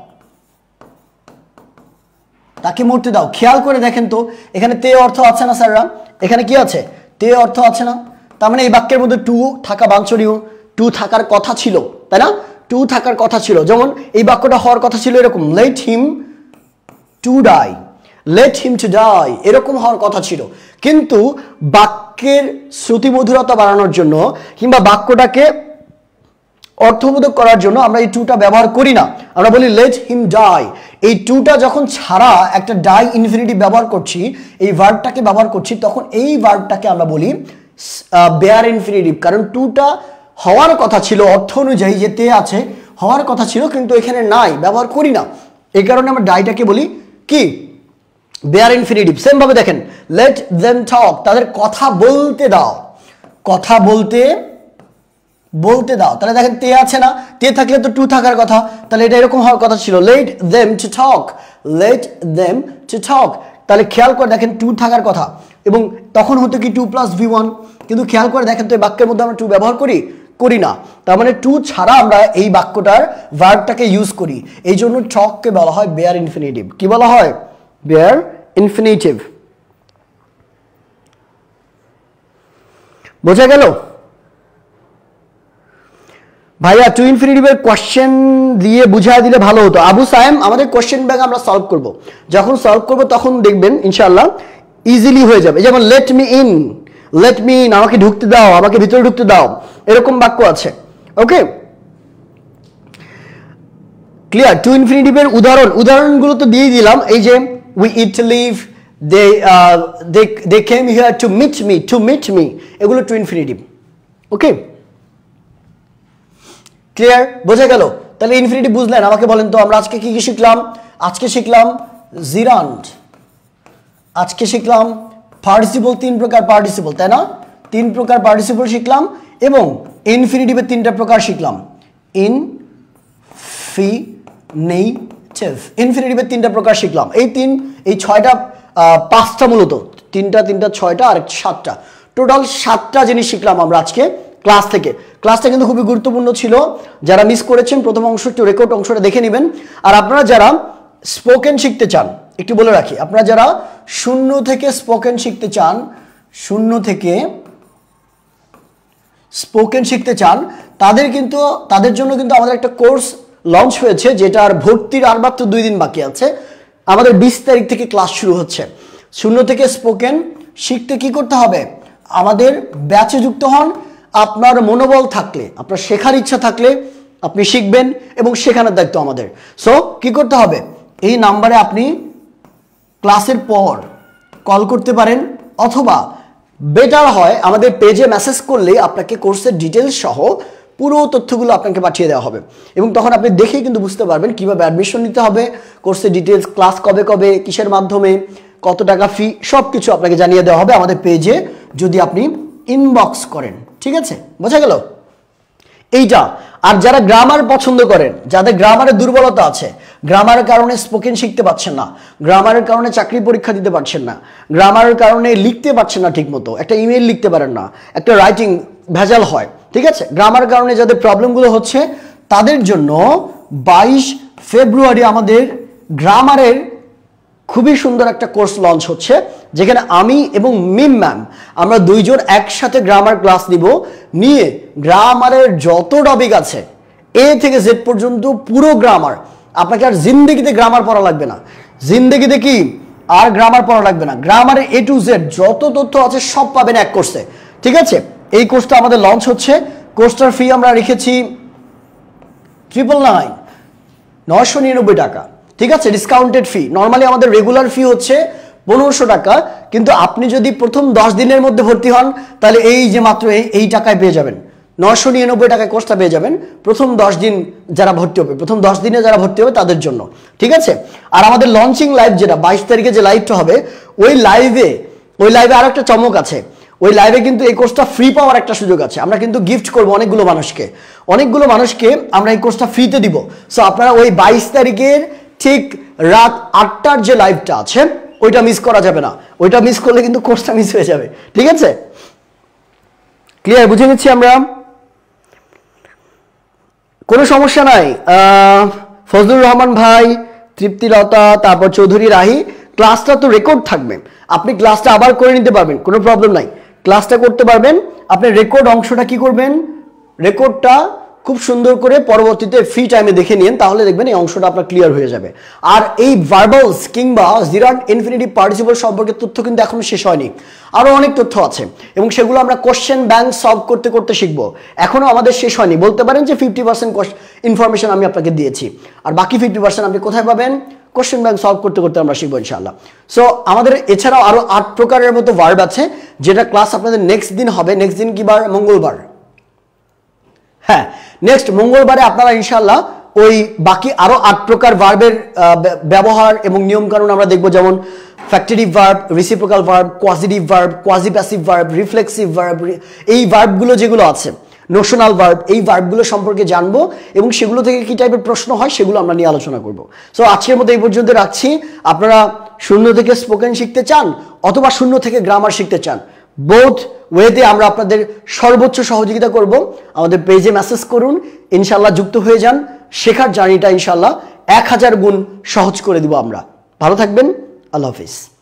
তাকে মরতে দাও। খেয়াল করে দেখেন তো, এখানে তে অর্থ আছে না, স্যাররা? এখানে কি আছে? তে অর্থ আছে না? তার মানে এই বাক্যের মধ্যে টু থাকা বাঞ্ছনীয়। টু থাকার কথা ছিল, তাই না? টু থাকার কথা ছিল। যেমন এই বাক্যটা হওয়ার কথা ছিল এরকম, let him to die let him to die এরকম হওয়ার কথা ছিল। কিন্তু বাক্যের শ্রুতিমধুরতা বাড়ানোর জন্য কিংবা বাক্যটাকে অর্থবোধক করার জন্য আমরা এই টুটা ব্যবহার করি না। আমরা বলি লেট হিম ডাই এই টুটা যখন ছাড়া একটা ডাই ইনফিনিটিভ ব্যবহার করছি, এই ভার্বটাকে ব্যবহার করছি, তখন এই ভার্বটাকে আমরা বলি বেয়ার ইনফিনিটিভ কারণ টুটা হওয়ার কথা ছিল, অর্থ অনুযায়ী যে তে আছে, হওয়ার কথা ছিল, কিন্তু এখানে নাই, ব্যবহার করি না। এই কারণে আমরা ডাইটাকে বলি কি? বেয়ার ইনফিনিটিভ সেম ভাবে দেখেন লেট দেম টক তাদের কথা বলতে দাও। কথা বলতে বলতে দাও। তাহলে দেখেন তে আছে না, তে থাকলে তো টু থাকার কথা। তাহলে এটা এরকম হওয়ার কথা ছিল। Let them to talk let them to talk তাহলে খেয়াল করে দেখেন টু থাকার কথা। এবং তখন হতো কি টু প্লাস ভি ওয়ান কিন্তু খেয়াল করে দেখেন তো এই বাক্যের মধ্যে আমরা টু ব্যবহার করি? করি না। তার মানে টু ছাড়া আমরা এই বাক্যটার ভার্বটাকে ইউজ করি। এই জন্য টককে বলা হয় বেয়ার ইনফিনিটিভ কি বলা হয়? বেয়ার ইনফিনিটিভ বোঝা গেল? ভাইয়া টু ইনফিনিটিভের কোশ্চেন দিয়ে বুঝাই দিলে ভালো হতো। আবু সায়েম, আমাদের কোশ্চেন ব্যাগ আমরা সলভ করব। যখন সলভ করব, তখন দেখবেন ইনশাল্লাহ ইজিলি হয়ে যাবে। যেমন let me in let me in আমাকে ঢুকতে দাও, আমাকে ভিতরে ঢুকতে দাও। এরকম বাক্য আছে। ওকে ক্লিয়ার টু ইনফিনিটিভের উদাহরণ। উদাহরণগুলো তো দিয়ে দিলাম। এই যে we eat live they they they came here to meet me to meet me এগুলো টু ইনফিনিটিভ ওকে ক্লিয়ার বোঝা গেল? তাহলে ইনফিনিটি বুঝলেন, আমাকে বলেন তো, আমরা আজকে কি কি শিখলাম? আজকে শিখলাম জিরান্ড আজকে শিখলাম পার্টিসিপল তিন প্রকার পার্টিসিপল তাই না? তিন প্রকার পার্টিসিপল শিখলাম এবং ইনফিনিটিভের তিনটা প্রকার শিখলাম। ইন ফি নেই চেভ ইনফিনিটিভের তিনটা প্রকার শিখলাম। এই তিন, এই ছয়টা পাঁচটা মূলত। তিনটা তিনটা, ছয়টা, আর সাতটা। টোটাল সাতটা জিনিস শিখলাম আমরা আজকে ক্লাস থেকে। ক্লাসটা কিন্তু খুবই গুরুত্বপূর্ণ ছিল। যারা মিস করেছেন, প্রথম অংশ, একটু রেকর্ড অংশটা দেখে নেবেন। আর আপনারা যারা স্পোকেন শিখতে চান, একটু বলে রাখি, আপনারা যারা শূন্য থেকে স্পোকেন শিখতে চান, শূন্য থেকে স্পোকেন শিখতে চান, তাদের কিন্তু, তাদের জন্য কিন্তু আমাদের একটা কোর্স লঞ্চ হয়েছে, যেটার ভর্তির আর মাত্র দুই দিন বাকি আছে। আমাদের বিশ তারিখ থেকে ক্লাস শুরু হচ্ছে। শূন্য থেকে স্পোকেন শিখতে কি করতে হবে? আমাদের ব্যাচে যুক্ত হন, আপনার মনোবল থাকলে, আপনার শেখার ইচ্ছা থাকলে আপনি শিখবেন এবং শেখানোর দায়িত্ব আমাদের। সো কি করতে হবে? এই নাম্বারে আপনি ক্লাসের পর কল করতে পারেন, অথবা বেটার হয়, আমাদের পেজে মেসেজ করলে আপনাকে কোর্সের ডিটেলস সহ পুরো তথ্যগুলো আপনাকে পাঠিয়ে দেওয়া হবে। এবং তখন আপনি দেখেই কিন্তু বুঝতে পারবেন কীভাবে অ্যাডমিশন নিতে হবে কোর্সের ডিটেলস ক্লাস কবে কবে, কিসের মাধ্যমে, কত টাকা ফি সব কিছু আপনাকে জানিয়ে দেওয়া হবে আমাদের পেজে যদি আপনি ইনবক্স করেন। ঠিক আছে? বোঝা গেল? এইটা। আর যারা গ্রামার পছন্দ করেন, যাদের গ্রামারের দুর্বলতা আছে গ্রামারের কারণে স্পোকেন শিখতে পারছেন না গ্রামারের কারণে চাকরি পরীক্ষা দিতে পারছেন না গ্রামারের কারণে লিখতে পারছেন না ঠিকমতো, একটা ইমেল লিখতে পারেন না, একটা রাইটিং ভেজাল হয় ঠিক আছে? গ্রামার কারণে যাদের প্রবলেমগুলো হচ্ছে, তাদের জন্য বাইশ ফেব্রুয়ারি আমাদের গ্রামারের খুবই সুন্দর একটা কোর্স লঞ্চ হচ্ছে, যেখানে আমি এবং মিম ম্যাম আমরা দুইজন একসাথে গ্রামার ক্লাস নিব, নিয়ে গ্রামারের যত টপিক আছে এ থেকে জেড পর্যন্ত পুরো গ্রামার আপনাকে আর জিন্দগিতে গ্রামার পড়া লাগবে না। জিন্দগিতে কি? আর গ্রামার পড়া লাগবে না। গ্রামারের এ টু জেড যত তথ্য আছে সব পাবেন এক কোর্সে ঠিক আছে? এই কোর্সটা আমাদের লঞ্চ হচ্ছে। কোর্সটার ফি আমরা রেখেছি ট্রিপল নাইন নশো নিরানব্বই টাকা। ঠিক আছে? ডিসকাউন্টেড ফি নর্মালি আমাদের রেগুলার ফি হচ্ছে পনেরোশো টাকা, কিন্তু আপনি যদি প্রথম দশ দিনের মধ্যে ভর্তি হন, তাহলে এই যে মাত্র এই এই টাকায় পেয়ে যাবেন। নশো নিরানব্বই টাকায় কোর্সটা পেয়ে যাবেন প্রথম দশ দিন যারা ভর্তি হবে। প্রথম দশ দিনে যারা ভর্তি হবে তাদের জন্য। ঠিক আছে? আর আমাদের লঞ্চিং লাইভ যেটা, বাইশ তারিখে যে লাইভটা হবে, ওই লাইভে ওই লাইভে আর একটা চমক আছে। ওই লাইভে কিন্তু এই কোর্সটা ফ্রি পাওয়ার একটা সুযোগ আছে। আমরা কিন্তু গিফট করব অনেকগুলো মানুষকে। অনেকগুলো মানুষকে আমরা এই কোর্সটা ফ্রিতে দিব। সো আপনারা ওই বাইশ তারিখের ঠিক রাত আটটার যে লাইভটা আছে, ওইটা মিস করা যাবে না। ওইটা মিস করলে কিন্তু কোর্সটা মিস হয়ে যাবে। ঠিক আছে? ক্লিয়ার বুঝে গেছি আমরা? কোনো সমস্যা নাই। ফজলুর রহমান ভাই, তৃপ্তিলতা, তারপর চৌধুরী রাহি ক্লাসটা তো রেকর্ড থাকবে। আপনি ক্লাসটা আবার করে নিতে পারবেন, কোনো প্রবলেম নাই। ক্লাসটা করতে পারবেন। আপনি রেকর্ড অংশটা কি করবেন? রেকর্ডটা খুব সুন্দর করে পরবর্তীতে ফ্রি টাইমে দেখে নিন, তাহলে দেখবেন এই অংশটা আপনার ক্লিয়ার হয়ে যাবে। আর এই ভার্বালস কিংবা জিরাট ইনফিনিটিভ পার্টিসিপল সম্পর্কে তথ্য কিন্তু এখনও শেষ হয়নি। আরও অনেক তথ্য আছে, এবং সেগুলো আমরা কোশ্চেন ব্যাংক সলভ করতে করতে শিখব। এখনও আমাদের শেষ হয়নি। বলতে পারেন যে ফিফটি পার্সেন্ট ইনফরমেশন আমি আপনাকে দিয়েছি। আর বাকি ফিফটি পার্সেন্ট আপনি কোথায় পাবেন? কোশ্চেন ব্যাংক সলভ করতে করতে আমরা শিখব ইনশাআল্লাহ। সো আমাদের এছাড়াও আরও আট প্রকারের মতো ভার্ব আছে, যেটা ক্লাস আপনাদের নেক্সট দিন হবে। নেক্সট দিন কি বার? মঙ্গলবার। হ্যাঁ নেক্সট মঙ্গলবারে আপনারা ইনশাল্লাহ ওই বাকি আরও আট প্রকার ভার্বের ব্যবহার এবং নিয়মকানুন আমরা দেখব, যেমন factitive verb reciprocal verb causative verb quasi passive verb reflexive verb এই ভার্বগুলো যেগুলো আছে নোশনাল ভার্ব এই ভার্বগুলো সম্পর্কে জানব এবং সেগুলো থেকে কি টাইপের প্রশ্ন হয় সেগুলো আমরা নিয়ে আলোচনা করব। সো আজকের মতো এই পর্যন্ত রাখছি। আপনারা শূন্য থেকে স্পোকেন শিখতে চান অথবা শূন্য থেকে গ্রামার শিখতে চান। বোথ ওয়েতে আমরা আপনাদের সর্বোচ্চ সহযোগিতা করব। আমাদের পেজে মেসেজ করুন ইনশাল্লাহ যুক্ত হয়ে যান। শেখার জার্নিটা ইনশাল্লাহ এক হাজার গুণ সহজ করে দিব আমরা। ভালো থাকবেন, আল্লাহ হাফিজ।